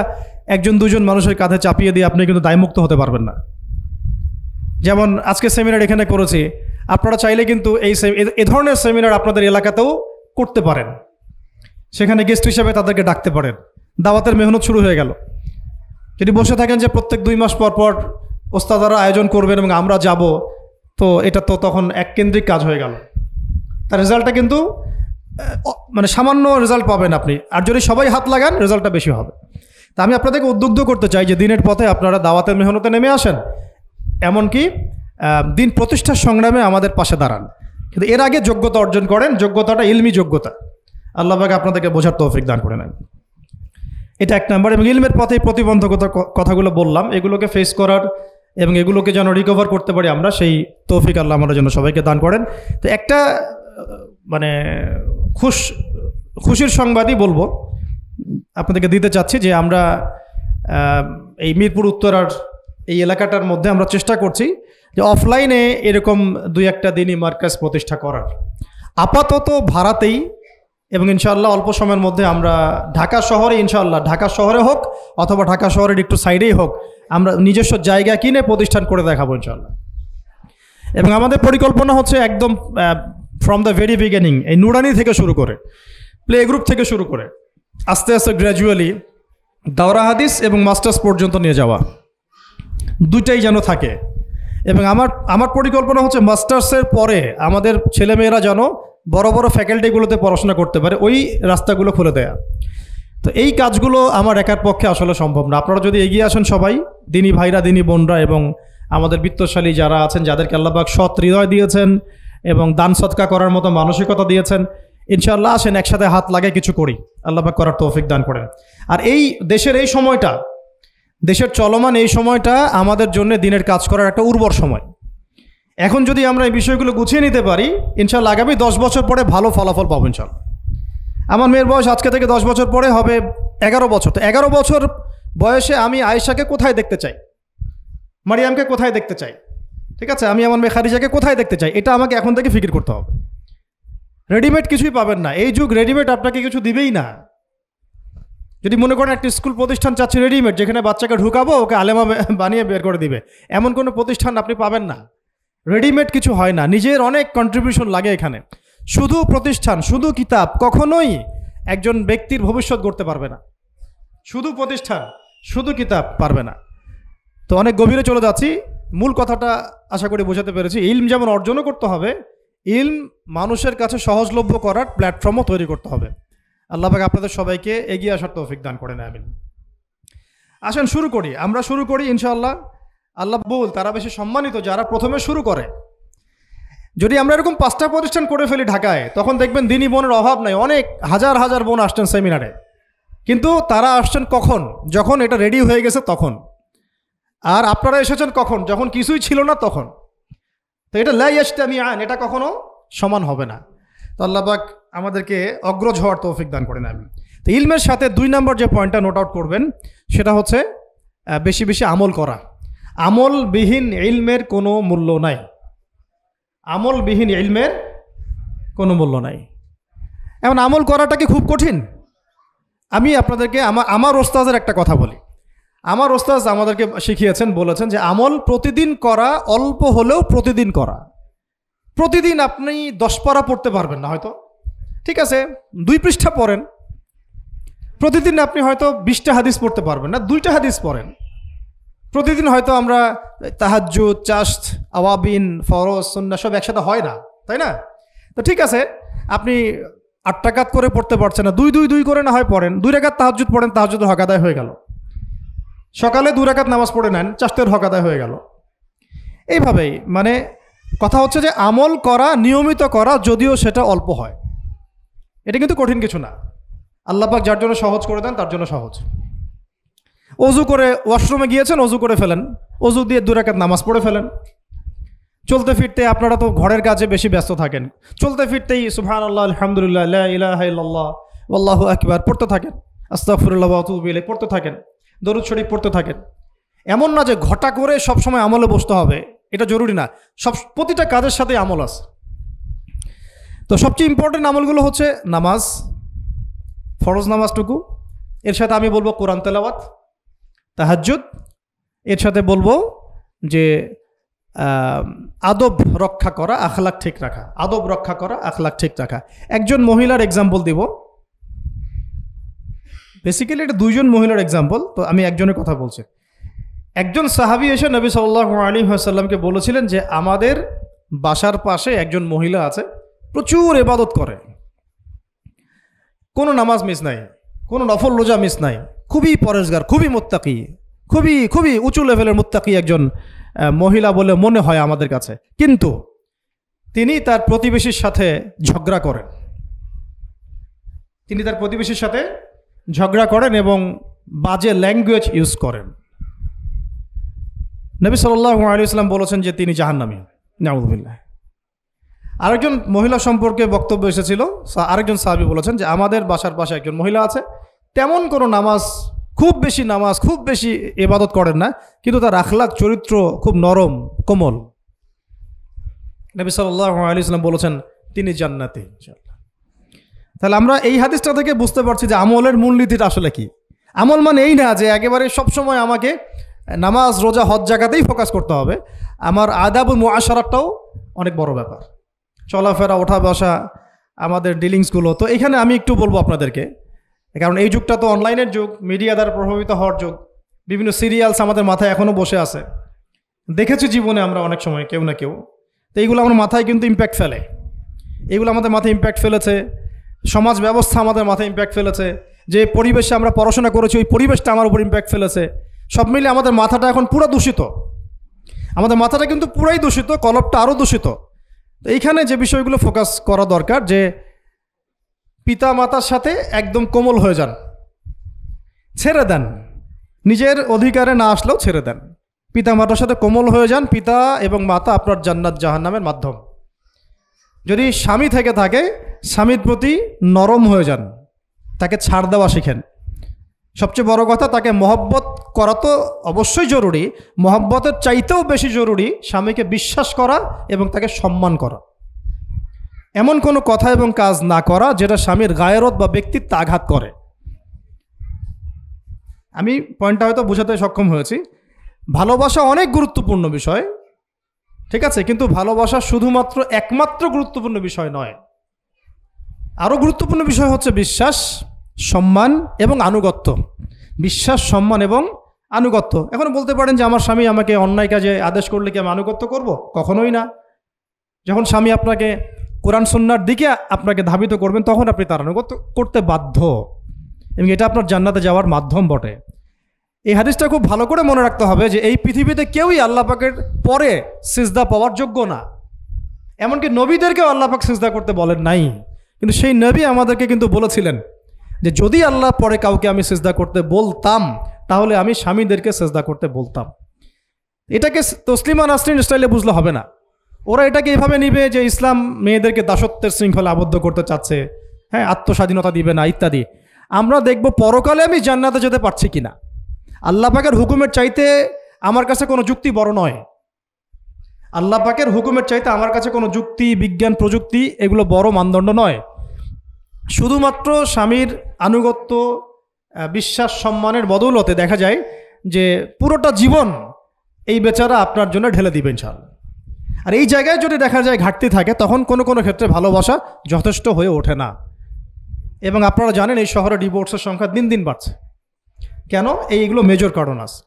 একজন, দুজন মানুষের কাঁধে চাপিয়ে দিয়ে আপনি কিন্তু দায়মুক্ত হতে পারবেন না। যেমন আজকে সেমিনার এখানে করেছি, আপনারা চাইলে কিন্তু এই এ ধরনের সেমিনার আপনাদের এলাকাতেও করতে পারেন। সেখানে গেস্ট হিসেবে তাদেরকে ডাকতে পারেন। দাওয়াতের মেহনত শুরু হয়ে গেল। যদি বসে থাকেন যে প্রত্যেক দুই মাস পর পর ওস্তাদারা আয়োজন করবেন এবং আমরা যাব, তো এটা তো তখন এক কেন্দ্রিক কাজ হয়ে গেল। তার রেজাল্টটা কিন্তু মানে সামান্য রেজাল্ট পাবেন আপনি। আর যদি সবাই হাত লাগান রেজাল্টটা বেশি হবে। তা আমি আপনাদেরকে উদ্বুদ্ধ করতে চাই যে দিনের পথে আপনারা দাওয়াতের মেহনতে নেমে আসেন, এমনকি দিন প্রতিষ্ঠার সংগ্রামে আমাদের পাশে দাঁড়ান। কিন্তু এর আগে যোগ্যতা অর্জন করেন, যোগ্যতাটা ইলমি যোগ্যতা। আল্লাহবাকে আপনাদেরকে বোঝার তৌফিক দান করে নেন। এটা এক নম্বর, এবং ইলমের পথে প্রতিবন্ধকতা কথাগুলো বললাম, এগুলোকে ফেস করার এবং এগুলোকে যেন রিকভার করতে পারি আমরা, সেই তৌফিক আল্লাহ আমরা যেন সবাইকে দান করেন। তো একটা মানে খুশ, খুশির সংবাদই বলব। আপনাদেরকে দিতে চাচ্ছি যে আমরা এই মিরপুর উত্তরার এই এলাকাটার মধ্যে আমরা চেষ্টা করছি যে অফলাইনে এরকম দুই একটা দিনই মার্কাজ প্রতিষ্ঠা করার। আপাতত ভাড়াতেই এবং ইনশাআল্লাহ অল্প সময়ের মধ্যে আমরা ঢাকা শহরে, ইনশাআল্লাহ ঢাকা শহরে হোক অথবা ঢাকা শহরের একটু সাইডেই হোক, আমরা নিজস্ব জায়গা কিনে প্রতিষ্ঠান করে দেখাবো ইনশাআল্লাহ। এবং আমাদের পরিকল্পনা হচ্ছে একদম ফ্রম দ্য ভেরি বিগিনিং এই নুরানি থেকে শুরু করে প্লে গ্রুপ থেকে শুরু করে, আস্তে আস্তে গ্র্যাজুয়ালি দাওরা হাদিস এবং মাস্টার্স পর্যন্ত নিয়ে যাওয়া, দুইটাই যেন থাকে। এবং আমার আমার পরিকল্পনা হচ্ছে মাস্টার্সের পরে আমাদের ছেলেমেয়েরা যেন বড় বড় ফ্যাকাল্টিগুলোতে পড়াশোনা করতে পারে, ওই রাস্তাগুলো খুলে দেয়া। তো এই কাজগুলো আমার একার পক্ষে আসলে সম্ভব না। আপনারা যদি এগিয়ে আসেন সবাই, দিনী ভাইরা, দিনী বোনরা এবং আমাদের বিত্তশালী যারা আছেন, যাদেরকে আল্লাহবাক সৎ হৃদয় দিয়েছেন এবং দান সৎকা করার মতো মানসিকতা দিয়েছেন। ইনশাআল্লাহ আসেন, একসাথে হাত লাগে কিছু করি। আল্লাহবাক করার তৌফিক দান করেন। আর এই দেশের এই সময়টা, দেশের চলমান এই সময়টা আমাদের জন্য দিনের কাজ করার একটা উর্বর সময়। এখন যদি আমরা এই বিষয়গুলো গুছিয়ে নিতে পারি ইনশাল্লাহ আগামী দশ বছর পরে ভালো ফলাফল পাবো ইনশাল্লাহ আমার মেয়ের বয়স আজকে থেকে দশ বছর পরে হবে এগারো বছর। তো এগারো বছর বয়সে আমি আয়েশাকে কোথায় দেখতে চাই? মারিয়ামকে কোথায় দেখতে চাই? ঠিক আছে, আমি আমার মেয়ে খারিজাকে কোথায় দেখতে চাই? এটা আমাকে এখন থেকে ফিকির করতে হবে। রেডিমেড কিছুই পাবেন না। এই যুগ রেডিমেড আপনাকে কিছু দিবেই না। যদি মনে করেন একটা স্কুল প্রতিষ্ঠান চাচ্ছে রেডিমেড যেখানে বাচ্চাকে ঢুকাবো, ওকে আলেমা বানিয়ে বের করে দিবে, এমন কোনো প্রতিষ্ঠান আপনি পাবেন না। রেডিমেড কিছু হয় না। নিজের অনেক কন্ট্রিবিউশন লাগে এখানে। শুধু প্রতিষ্ঠান, শুধু কিতাব, কখনোই একজন ব্যক্তির ভবিষ্যৎ গড়তে পারবে না। শুধু প্রতিষ্ঠান, শুধু কিতাব পারবে না। তো অনেক গভীরে চলে যাচ্ছি। মূল কথাটা আশা করি বোঝাতে পেরেছি, ইলম যেমন অর্জনও করতে হবে, ইলম মানুষের কাছে সহজলভ্য করার প্ল্যাটফর্মও তৈরি করতে হবে। আল্লাহ পাক আপনাদের সবাইকে এগিয়ে আসার তৌফিক দান করেন, আমিন। আসেন, শুরু করি। আমরা শুরু করি ইনশাআল্লাহ। আল্লাহ বল তারা বেশি সম্মানিত যারা প্রথমে শুরু করে। যদি আমরা এরকম পাঁচটা প্রতিষ্ঠান করে ফেলি ঢাকায়, তখন দেখবেন দিনী বোনের অভাব নাই, অনেক হাজার হাজার বোন আসছেন সেমিনারে। কিন্তু তারা আসছেন কখন? যখন এটা রেডি হয়ে গেছে তখন। আর আপনারা এসেছেন কখন? যখন কিছুই ছিল না তখন। তো এটা লাই আমি আইন এটা কখনো সমান হবে না। তো আল্লাহবাক আমাদেরকে অগ্রজ হওয়ার তৌফিক দান করেন আমি তো ইলমের সাথে দুই নম্বর যে পয়েন্টটা নোট আউট করবেন, সেটা হচ্ছে বেশি বেশি আমল করা। আমলবিহীন ইলমের কোনো মূল্য নাই। আমলবিহীন ইলমের কোনো মূল্য নাই। এখন আমল করাটা কি খুব কঠিন? আমি আপনাদেরকে আমার আমার ওস্তাজের একটা কথা বলি। আমার ওস্তাজ আমাদেরকে শিখিয়েছেন, বলেছেন যে আমল প্রতিদিন করা, অল্প হলেও প্রতিদিন করা। প্রতিদিন আপনি দশ পারা পড়তে পারবেন না হয়তো। ঠিক আছে, দুই পৃষ্ঠা পড়েন। প্রতিদিন আপনি হয়তো বিশটা হাদিস পড়তে পারবেন না, দুইটা হাদিস পড়েন। প্রতিদিন হয়তো আমরা তাহাজ্জুদ চাস্ত আওয়াবিন, ফরজ সন্না সব একসাথে হয় না, তাই না? তো ঠিক আছে, আপনি আট টাকাত করে পড়তে পারছেন না, দুই দুই দুই করে না হয় পড়েন, দুই রেখাত তাহাজ্জুদ পড়েন তাহাজ্জুদ হক আদায় হয়ে গেল। সকালে দু রেখাত নামাজ পড়ে নেন চাষতের হক আদায় হয়ে গেল। এইভাবেই মানে কথা হচ্ছে যে আমল করা, নিয়মিত করা, যদিও সেটা অল্প হয়। এটা কিন্তু কঠিন কিছু না। আল্লাপাক যার জন্য সহজ করে দেন, তার জন্য সহজ। অজু করে ওয়াশরুমে গিয়েছেন, অজু করে ফেলেন। অজু দিয়ে দু দুরাকাত নামাজ পড়ে ফেলেন। চলতে ফিরতে আপনারা তো ঘরের কাজে বেশি ব্যস্ত থাকেন। চলতে ফিরতেই সুফহান আল্লাহ আলহামদুলিল্লাহ ইলাহা ইল্লাল্লাহ আল্লাহ আকবার পড়তে থাকেন। ইলাইহি পড়তে থাকেন। দরুদ শরীফ পড়তে থাকেন। এমন না যে ঘটা করে সবসময় আমলে বসতে হবে, এটা জরুরি না। সব, প্রতিটা কাজের সাথে আমল আছে। তো সবচেয়ে ইম্পর্টেন্ট আমলগুলো হচ্ছে নামাজ, ফরজ নামাজটুকু। এর সাথে আমি বলব কোরআন তেলাওয়াত, তাহাজ্জুদ। এর সাথে বলব যে আদব রক্ষা করা আখলাক ঠিক রাখা। আদব রক্ষা করা আখলাক ঠিক রাখা। একজন মহিলার এক্সাম্পল দিব। বেসিক্যালি এটা দুইজন মহিলার এক্সাম্পল তো আমি একজনের কথা বলছি। একজন সাহাবি এসে নবী সাল্লাহ আলী সাল্লামকে বলেছিলেন যে, আমাদের বাসার পাশে একজন মহিলা আছে, প্রচুর এবাদত করে। কোনো নামাজ মিস নাই, কোনো নফল রোজা মিস নাই, খুবই পরেশগার, খুবই মোত্তাকি, খুবই খুবই উঁচু লেভেলের মোত্তাকি একজন মহিলা বলে মনে হয় আমাদের কাছে। কিন্তু তিনি তার প্রতিবেশীর সাথে ঝগড়া করেন। তিনি তার প্রতিবেশীর সাথে ঝগড়া করেন এবং বাজে ল্যাঙ্গুয়েজ ইউজ করেন। নবী সাল্লাহ আলী ইসলাম বলেছেন যে তিনি জাহান্নামী। নাউদুবিল্লাহ আরেকজন মহিলা সম্পর্কে বক্তব্য এসেছিল। আরেকজন সাহাবি বলেছেন যে আমাদের বাসার পাশে একজন মহিলা আছে। তেমন কোনো নামাজ, খুব বেশি নামাজ, খুব বেশি এবাদত করেন না, কিন্তু তার আখলাক, চরিত্র খুব নরম, কোমল। নবী সাল্লাহ আলী ইসলাম বলেছেন, তিনি জান্নাতি। তাহলে আমরা এই হাদিসটা থেকে বুঝতে পারছি যে আমলের মূলনীতিটা আসলে কি। আমল মানে এই না যে একেবারে সবসময় আমাকে নামাজ, রোজা, হজ জায়গাতেই ফোকাস করতে হবে। আমার আদাব মুআশারাটাও অনেক বড় ব্যাপার। চলাফেরা, ওঠা বসা, আমাদের ডিলিংসগুলো তো এখানে আমি একটু বলব আপনাদেরকে, কারণ এই যুগটা তো অনলাইনের যুগ মিডিয়া দ্বারা প্রভাবিত হওয়ার যুগ। বিভিন্ন সিরিয়ালস আমাদের মাথায় এখনও বসে আছে। দেখেছি জীবনে আমরা অনেক সময়, কেউ না কেউ। তো এইগুলো আমার মাথায় কিন্তু ইম্প্যাক্ট ফেলে। এগুলো আমাদের মাথায় ইম্প্যাক্ট ফেলেছে। সমাজ ব্যবস্থা আমাদের মাথায় ইম্প্যাক্ট ফেলেছে। যে পরিবেশে আমরা পড়াশোনা করেছি, ওই পরিবেশটা আমার উপর ইম্প্যাক্ট ফেলেছে। সব মিলে আমাদের মাথাটা এখন পুরো দূষিত। আমাদের মাথাটা কিন্তু পুরাই দূষিত, কলপটা আরও দূষিত। তো এইখানে যে বিষয়গুলো ফোকাস করা দরকার, যে পিতা মাতার সাথে একদম কোমল হয়ে যান। ছেড়ে দেন। নিজের অধিকারে না আসলেও ছেড়ে দেন। পিতা মাতার সাথে কোমল হয়ে যান। পিতা এবং মাতা আপনার জান্নাত জাহান্নামের মাধ্যম। যদি স্বামী থেকে থাকে, স্বামীর প্রতি নরম হয়ে যান, তাকে ছাড় দেওয়া শিখেন। সবচেয়ে বড় কথা, তাকে মহব্বত করা তো অবশ্যই জরুরি, মহব্বতের চাইতেও বেশি জরুরি স্বামীকে বিশ্বাস করা এবং তাকে সম্মান করা। এমন কোনো কথা এবং কাজ না করা যেটা স্বামীর গায়রত বা ব্যক্তিত্ব আঘাত করে। আমি পয়েন্টটা হয়তো বোঝাতে সক্ষম হয়েছি। ভালোবাসা অনেক গুরুত্বপূর্ণ বিষয় ঠিক আছে, কিন্তু ভালোবাসা শুধুমাত্র একমাত্র গুরুত্বপূর্ণ বিষয় নয়। আরও গুরুত্বপূর্ণ বিষয় হচ্ছে বিশ্বাস, সম্মান এবং আনুগত্য। বিশ্বাস, সম্মান এবং আনুগত্য। এখন বলতে পারেন যে আমার স্বামী আমাকে অন্যায় কাজে আদেশ করলে কি আমি আনুগত্য করব? কখনোই না। যখন স্বামী আপনাকে কোরআন সন্ন্যার দিকে আপনাকে ধাবিত করবেন, তখন আপনি তার আনুগত্য করতে বাধ্য। এবং এটা আপনার জান্নাতে যাওয়ার মাধ্যম বটে। এই হাদিসটা খুব ভালো করে মনে রাখতে হবে যে এই পৃথিবীতে কেউই আল্লাহ পাকের পরে সিজদা পাওয়ার যোগ্য না। এমনকি নবীদেরকেও আল্লাহ পাক সিজদা করতে বলেন নাই। কিন্তু সেই নবী আমাদেরকে কিন্তু বলেছিলেন যে যদি আল্লাহ পরে কাউকে আমি সেজদা করতে বলতাম, তাহলে আমি স্বামীদেরকে সেজদা করতে বলতাম। এটাকে তসলিমা নাসরিন স্টাইলে বুঝলে হবে না। ওরা এটাকে এভাবে নিবে যে ইসলাম মেয়েদেরকে দাসত্বের শৃঙ্খলা আবদ্ধ করতে চাচ্ছে হ্যাঁ আত্মস্বাধীনতা দিবে না, ইত্যাদি। আমরা দেখব পরকালে আমি জান্নাতে যেতে পারছি কিনা। আল্লাহ পাকের হুকুমের চাইতে আমার কাছে কোনো যুক্তি বড় নয়। আল্লাহ পাকের হুকুমের চাইতে আমার কাছে কোনো যুক্তি, বিজ্ঞান, প্রযুক্তি এগুলো বড় মানদণ্ড নয়। শুধুমাত্র স্বামীর আনুগত্য বিশ্বাস, সম্মানের বদৌলতে দেখা যায় যে পুরোটা জীবন এই বেচারা আপনার জন্য ঢেলে দিবেন চাল আর এই জায়গায় যদি দেখা যায় ঘাটতি থাকে, তখন কোনো কোনো ক্ষেত্রে ভালোবাসা যথেষ্ট হয়ে ওঠে না। এবং আপনারা জানেন এই শহরে ডিভোর্সের সংখ্যা দিন দিন বাড়ছে। কেন? এইগুলো মেজর কারণ আছে।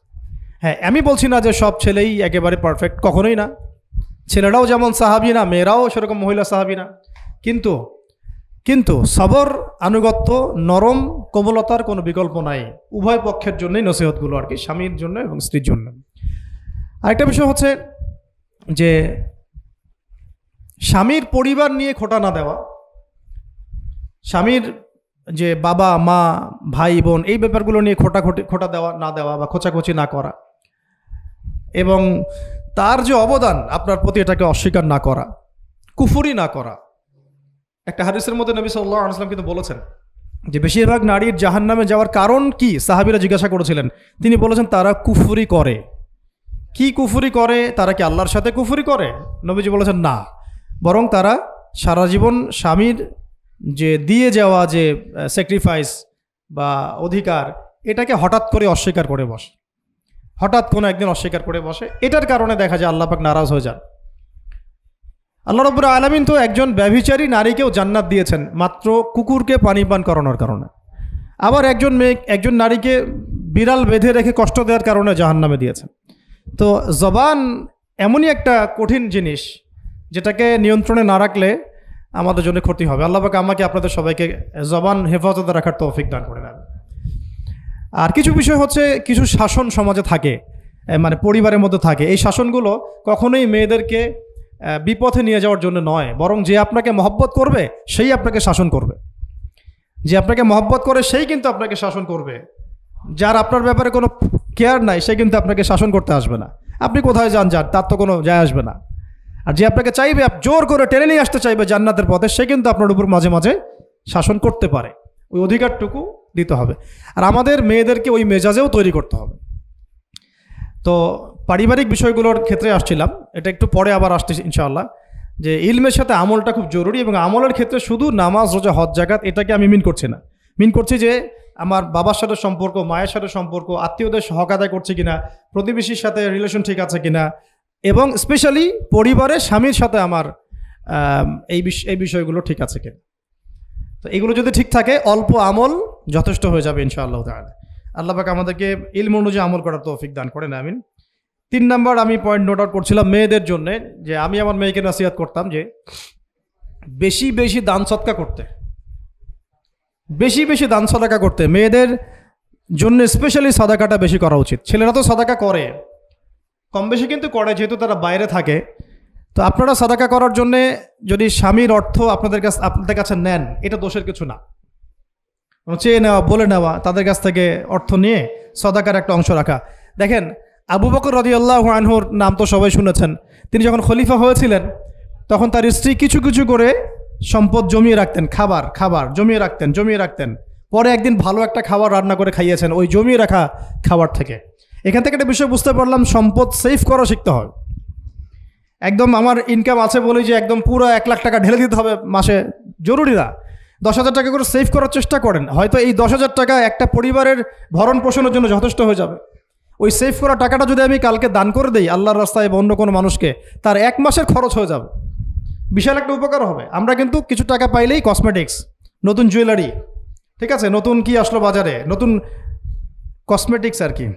হ্যাঁ আমি বলছি না যে সব ছেলেই একেবারে পারফেক্ট কখনোই না। ছেলেরাও যেমন সাহাবি না, মেয়েরাও সেরকম মহিলা সাহাবি না। কিন্তু কিন্তু সবর, আনুগত্য, নরম, কোমলতার কোনো বিকল্প নাই। উভয় পক্ষের জন্যই নসিহতগুলো আর কি, স্বামীর জন্য এবং স্ত্রীর জন্য। আরেকটা বিষয় হচ্ছে যে স্বামীর পরিবার নিয়ে খোটা না দেওয়া, স্বামীর যে বাবা, মা, ভাই, বোন, এই ব্যাপারগুলো নিয়ে খোটাখুটি, খোটা দেওয়া, না দেওয়া বা খোঁচাখুচি না করা। এবং তার যে অবদান, আপনার প্রতি এটাকে অস্বীকার না করা, কুফুরি না করা। একটা হাদিসের মধ্যে নবী সাল্লাহ কিন্তু বলেছেন যে, বেশিরভাগ নারীর জাহান নামে যাওয়ার কারণ কি? সাহাবিরা জিজ্ঞাসা করেছিলেন। তিনি বলেছেন, তারা কুফুরি করে। কি কুফুরি করে? তারা কি আল্লাহর সাথে কুফুরি করে? নবীজি বলেছেন, না। বরং তারা সারা জীবন স্বামীর যে দিয়ে যাওয়া যে স্যাক্রিফাইস বা অধিকার, এটাকে হঠাৎ করে অস্বীকার করে বসে। হঠাৎ কোনো একদিন অস্বীকার করে বসে। এটার কারণে দেখা যায় আল্লাহ পাক নারাজ হয়ে যান। আল্লাহ রব্বুর আলমিন তো একজন ব্যভিচারী নারীকেও জান্নাত দিয়েছেন, মাত্র কুকুরকে পানি পান করানোর কারণে। আবার একজন মেয়ে, একজন নারীকে বিড়াল বেঁধে রেখে কষ্ট দেওয়ার কারণে জাহান্নামে দিয়েছেন। তো জবান এমনই একটা কঠিন জিনিস, যেটাকে নিয়ন্ত্রণে না রাখলে আমাদের জন্য ক্ষতি হবে। আল্লাহবাক আমাকে, আপনাদের সবাইকে জবান হেফাজতে রাখার তৌফিক দান করে দেন। আর কিছু বিষয় হচ্ছে, কিছু শাসন সমাজে থাকে মানে পরিবারের মধ্যে থাকে। এই শাসনগুলো কখনোই মেয়েদেরকে বিপথে নিয়ে যাওয়ার জন্য নয়। বরং যে আপনাকে মহব্বত করবে, সেই আপনাকে শাসন করবে। যে আপনাকে মহব্বত করে, সেই কিন্তু আপনাকে শাসন করবে। যার আপনার ব্যাপারে কোনো কেয়ার নাই, সে কিন্তু আপনাকে শাসন করতে আসবে না। আপনি কোথায় যান যান তার তো কোনো যায় আসবে না। আর যে আপনাকে চাইবে জোর করে টেনে নিয়ে আসতে চাইবে জান্নাতের পথে, সে কিন্তু আপনার উপর মাঝে মাঝে শাসন করতে পারে। ওই অধিকারটুকু দিতে হবে। আর আমাদের মেয়েদেরকে ওই মেজাজেও তৈরি করতে হবে। তো পারিবারিক বিষয়গুলোর ক্ষেত্রে আসছিলাম। এটা একটু পরে আবার আসতে ইনশাআল্লাহ। যে ইলমের সাথে আমলটা খুব জরুরি এবং আমলের ক্ষেত্রে শুধু নামাজ, রোজা, হজ জাগাত এটাকে আমি মিন করছি না। মিন করছি যে আমার বাবার সাথে সম্পর্ক, মায়ের সাথে সম্পর্ক, আত্মীয়দের হক আদায় করছে কিনা, প্রতিবেশীর সাথে রিলেশন ঠিক আছে কিনা এবং স্পেশালি পরিবারে স্বামীর সাথে আমার এই এই বিষয়গুলো ঠিক আছে কিনা। তো এগুলো যদি ঠিক থাকে, অল্প আমল যথেষ্ট হয়ে যাবে ইনশাআল্লাহ তাহলে আল্লাহ পাক আমাদেরকে ইলম অনুযায়ী আমল করার তৌফিক দান করেন, আমিন। তিন নাম্বার আমি পয়েন্ট নোট আউট করছিলাম মেয়েদের জন্য, যে আমি আমার মেয়েকে নাসিহাত করতাম যে, বেশি বেশি দান সৎকা করতে। বেশি বেশি দান সদাকা করতে। মেয়েদের জন্য স্পেশালি সাদাকাটা বেশি করা উচিত। ছেলেরা তো সাদাকা করে। কম বেশি কিন্তু করে, যেহেতু তারা বাইরে থাকে। তো আপনারা সাদাকা করার জন্যে যদি স্বামীর অর্থ আপনাদের কাছে আপনাদের কাছে নেন, এটা দোষের কিছু না। চেয়ে নেওয়া, বলে নেওয়া, তাদের কাছ থেকে অর্থ নিয়ে সদাকার একটা অংশ রাখা। দেখেন, আবু বকর রদিয়াল্লাহ আনহুর নাম তো সবাই শুনেছেন। তিনি যখন খলিফা হয়েছিলেন, তখন তার স্ত্রী কিছু কিছু করে সম্পদ জমিয়ে রাখতেন। খাবার খাবার, জমিয়ে রাখতেন জমিয়ে রাখতেন। পরে একদিন ভালো একটা খাবার রান্না করে খাইয়েছেন, ওই জমিয়ে রাখা খাবার থেকে। এখান থেকে একটা বিষয় বুঝতে পারলাম, সম্পদ সেভ করা শিখতে হয়। একদম আমার ইনকাম আছে বলেই যে একদম পুরো এক লাখ টাকা ঢেলে দিতে হবে মাসে। জরুরি না। দশ হাজার টাকা করে সেভ করার চেষ্টা করেন। হয়তো এই দশ হাজার টাকা একটা পরিবারের ভরণ পোষণের জন্য যথেষ্ট হয়ে যাবে। ওই সেভ করা টাকাটা যদি আমি কালকে দান করে দিই আল্লাহর রাস্তায় বা অন্য কোনো মানুষকে, তার এক মাসের খরচ হয়ে যাবে। বিশাল একটা উপকার হবে। আমরা কিন্তু কিছু টাকা পাইলেই কসমেটিক্স নতুন জুয়েলারি ঠিক আছে? নতুন কি আসলো বাজারে? নতুন কসমেটিক্স আর কি।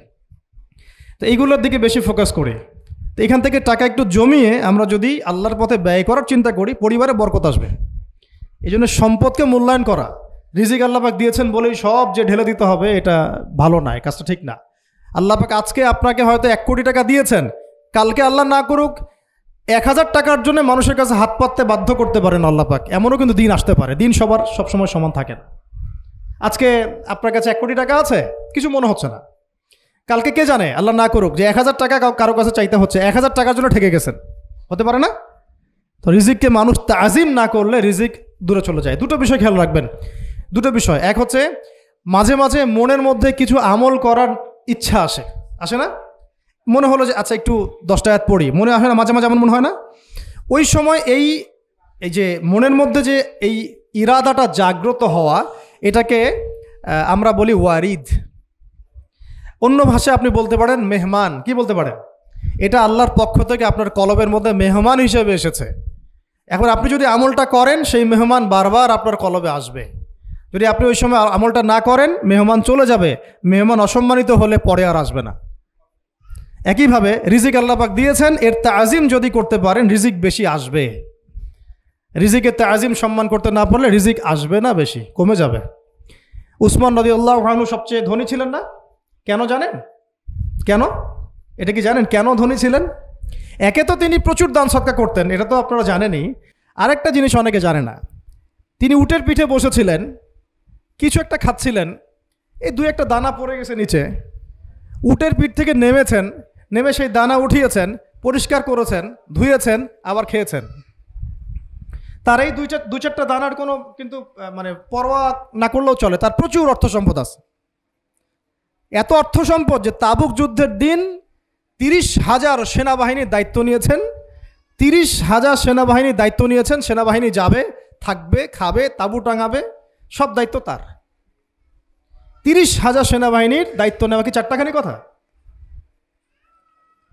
তো এইগুলোর দিকে বেশি ফোকাস করি। তো এখান থেকে টাকা একটু জমিয়ে আমরা যদি আল্লাহর পথে ব্যয় করার চিন্তা করি, পরিবারে বরকত আসবে। এই জন্য সম্পদকে মূল্যায়ন করা। রিজিক আল্লাপাক দিয়েছেন বলেই সব যে ঢেলে দিতে হবে, এটা ভালো না কাজটা ঠিক না। আল্লাপাক আজকে আপনাকে হয়তো এক কোটি টাকা দিয়েছেন। কালকে আল্লাহ না করুক, এক হাজার টাকার জন্য মানুষের কাছে হাত পাততে বাধ্য করতে পারেন আল্লাপাক এমনও কিন্তু দিন আসতে পারে, দিন সবার সবসময় সমান থাকে না। আজকে আপনার কাছে এক কোটি টাকা আছে, কিছু মনে হচ্ছে না। কালকে কে জানে? আল্লাহ না করুক, যে এক হাজার টাকা কারও কাছে চাইতে হচ্ছে, এক হাজার টাকার জন্য ঠেকে গেছেন। হতে পারে না? তো রিজিককে মানুষ তাজিম না করলে রিজিক দূরে চলে যায়। দুটো বিষয় খেয়াল রাখবেন। দুটো বিষয়। এক হচ্ছে, মাঝে মাঝে মনের মধ্যে কিছু আমল করার ইচ্ছা আসে। আসে না? মনে হলো যে আচ্ছা একটু দশটা আয়াত পড়ি। মনে আসে না, মাঝে মাঝে এমন মনে হয় না? ওই সময় এই এই যে মনের মধ্যে যে এই ইরাদাটা জাগ্রত হওয়া, এটাকে আমরা বলি ওয়ারিদ। অন্য ভাষায় আপনি বলতে পারেন মেহমান। কি বলতে পারেন? এটা আল্লাহর পক্ষ থেকে আপনার কলবের মধ্যে মেহমান হিসেবে এসেছে। এখন আপনি যদি আমলটা করেন, সেই মেহমান বারবার আপনার কলবে আসবে। যদি আপনি ওই সময় আমলটা না করেন, মেহমান চলে যাবে। মেহমান অসম্মানিত হলে পরে আর আসবে না। একইভাবে রিজিক আল্লাপাক দিয়েছেন, এর তাজিম যদি করতে পারেন, রিজিক বেশি আসবে। রিজিকের তাজিম সম্মান করতে না পারলে রিজিক আসবে না বেশি, কমে যাবে। উসমান নদী আল্লাহ সবচেয়ে ধনী ছিলেন না? কেন জানেন? কেন? এটা কি জানেন কেন ধনী ছিলেন? একে তো তিনি প্রচুর দান সৎকা করতেন, এটা তো আপনারা জানেনই। আরেকটা জিনিস অনেকে জানে না, তিনি উটের পিঠে বসেছিলেন, কিছু একটা খাচ্ছিলেন, এই দু একটা দানা পড়ে গেছে নিচে, উটের পিঠ থেকে নেমেছেন, নেমে সেই দানা উঠিয়েছেন, পরিষ্কার করেছেন, ধুয়েছেন, আবার খেয়েছেন। তার এই দুই চার দু চারটা দানার কোনো কিন্তু মানে পরোয়া না করলেও চলে, তার প্রচুর অর্থ সম্পদ আছে। এত অর্থ সম্পদ যে তাবুক যুদ্ধের দিন তিরিশ হাজার সেনাবাহিনীর দায়িত্ব নিয়েছেন। তিরিশ হাজার সেনাবাহিনীর দায়িত্ব নিয়েছেন, সেনাবাহিনী যাবে, থাকবে, খাবে, তাবু টাঙাবে, সব দায়িত্ব তার। তিরিশ হাজার সেনাবাহিনীর দায়িত্ব নেওয়া কি চারটাখানি কথা?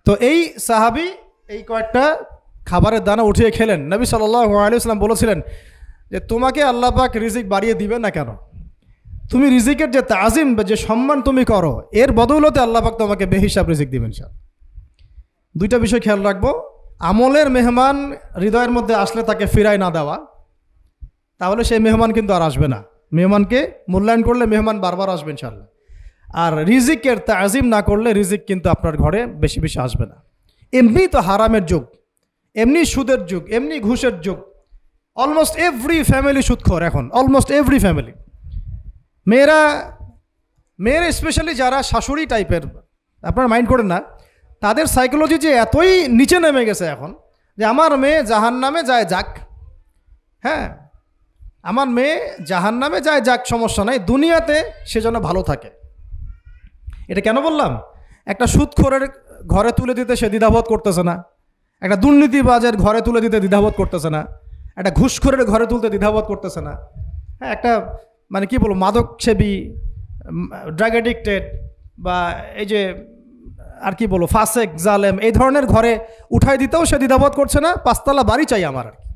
তো এই সাহাবি এই কয়েকটা খাবারের দানা উঠিয়ে খেলেন। নবী সাল্লাহ আলিয়াল্লাম বলেছিলেন যে, তোমাকে আল্লাহ পাক রিজিক বাড়িয়ে দিবে না কেন? তুমি রিজিকের যে তাজিম বা যে সম্মান তুমি করো, এর বদৌলতে আল্লাহ পাক তোমাকে বেহিসাব রিজিক দিবেন স্যার দুইটা বিষয় খেয়াল রাখব। আমলের মেহমান হৃদয়ের মধ্যে আসলে তাকে ফিরায় না দেওয়া। তাহলে সেই মেহমান কিন্তু আর আসবে না। মেহমানকে মূল্যায়ন করলে মেহমান বারবার আসবে ইনশাল্লাহ আর রিজিকের তাজিম না করলে রিজিক কিন্তু আপনার ঘরে বেশি বেশি আসবে না। এমনি তো হারামের যুগ, এমনি সুদের যুগ, এমনি ঘুষের যুগ। অলমোস্ট এভরি ফ্যামিলি সুদখোর এখন অলমোস্ট এভরি ফ্যামিলি মেয়েরা মেয়েরা স্পেশালি যারা শাশুড়ি টাইপের আপনারা মাইন্ড করেন না, তাদের সাইকোলজি যে এতই নিচে নেমে গেছে এখন, যে আমার মেয়ে জাহান নামে যায় যাক। হ্যাঁ আমার মেয়ে জাহান নামে যায় যাক, সমস্যা নাই। দুনিয়াতে সে যেন ভালো থাকে। এটা কেন বললাম? একটা সুদখোরের ঘরে তুলে দিতে সে দ্বিধাবোধ করতেছে না। একটা দুর্নীতিবাজের ঘরে তুলে দিতে দ্বিধাবোধ করতেছে না। একটা ঘুষখোরের ঘরে তুলতে দ্বিধাবোধ করতেছে না। হ্যাঁ একটা মানে কি বলব মাদক মাদকসেবী ড্রাগ অ্যাডিক্টেড বা এই যে, আর কি বলব, ফাসেক, জালেম, এই ধরনের ঘরে উঠাই দিতেও সে দ্বিধাবোধ করছে না, পাঁচতলা বাড়ি চাই আমার আর কি।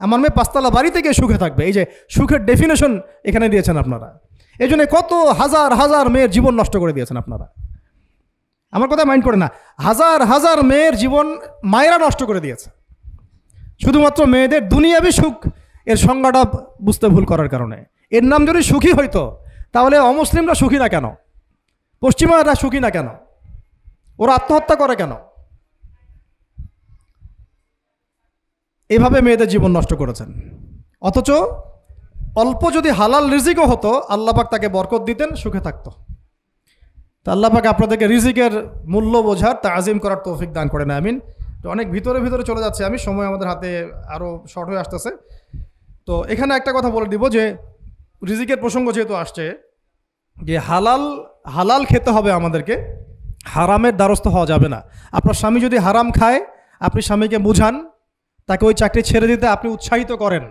আমার মেয়ে পাঁচতলা বাড়ি থেকে সুখে থাকবে। এই যে সুখের ডেফিনেশন এখানে দিয়েছেন আপনারা। এই জন্য কত হাজার হাজার মেয়ের জীবন নষ্ট করে দিয়েছেন আপনারা। আমার কথা মাইন্ড করে না, হাজার হাজার মেয়ের জীবন মায়েরা নষ্ট করে দিয়েছে। শুধুমাত্র মেয়েদের দুনিয়াবি সুখ, এর সংজ্ঞাটা বুঝতে ভুল করার কারণে। এর নাম যদি সুখী হইতো, তাহলে অমুসলিমরা সুখী না কেন? পশ্চিমারা সুখী না কেন? ওরা আত্মহত্যা করে কেন? এভাবে মেয়েদের জীবন নষ্ট করেছেন। অথচ অল্প যদি হালাল রিজিকও হতো আল্লাপাক তাকে বরকত দিতেন, সুখে থাকতো। তা আল্লাপাক আপনাদেরকে রিজিকের মূল্য বোঝার তা আজিম করার তৌফিক দান করেন আমিন। তো অনেক ভিতরে ভিতরে চলে যাচ্ছে, আমি সময় আমাদের হাতে আরও শর্ট হয়ে আসতেছে। তো এখানে একটা কথা বলে দিব যে রিজিকের প্রসঙ্গ যেহেতু আসছে, যে হালাল হালাল খেতে হবে আমাদেরকে, হারামের দ্বারস্থ হওয়া যাবে না। আপনার স্বামী যদি হারাম খায়, আপনি স্বামীকে বুঝান, তাকে ওই চাকরি ছেড়ে দিতে আপনি উৎসাহিত করেন।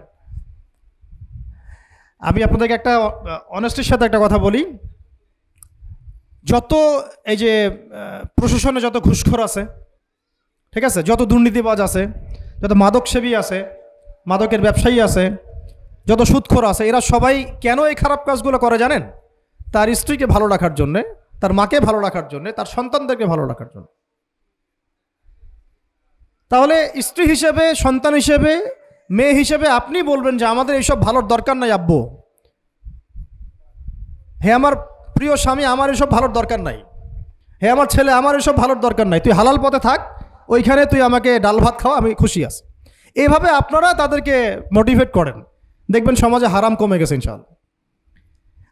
আমি আপনাদেরকে একটা অনেস্টির সাথে একটা কথা বলি। যত এই যে প্রশাসনে যত ঘুষখোর আছে, ঠিক আছে? যত দুর্নীতিবাজ আছে, যত মাদকসেবী আছে, মাদকের ব্যবসায়ী আছে যত সুদখোর আছে, এরা সবাই কেন এই খারাপ কাজগুলো করে জানেন? তার স্ত্রীকে ভালো রাখার জন্যে, তার মাকে ভালো রাখার জন্যে, তার সন্তানদেরকে ভালো রাখার জন্য। তাহলে স্ত্রী হিসেবে, সন্তান হিসেবে, মেয়ে হিসেবে আপনি বলবেন যে আমাদের এইসব ভালোর দরকার নাই, আব্বু। হে আমার প্রিয় স্বামী, আমার এসব ভালোর দরকার নাই। হে আমার ছেলে, আমার এসব ভালোর দরকার নাই। তুই হালাল পথে থাক, ওইখানে তুই আমাকে ডাল ভাত খাওয়া, আমি খুশি আছি। এইভাবে আপনারা তাদেরকে মোটিভেট করেন। দেখবেন সমাজে হারাম কমে গেছে ইনশাআল্লাহ।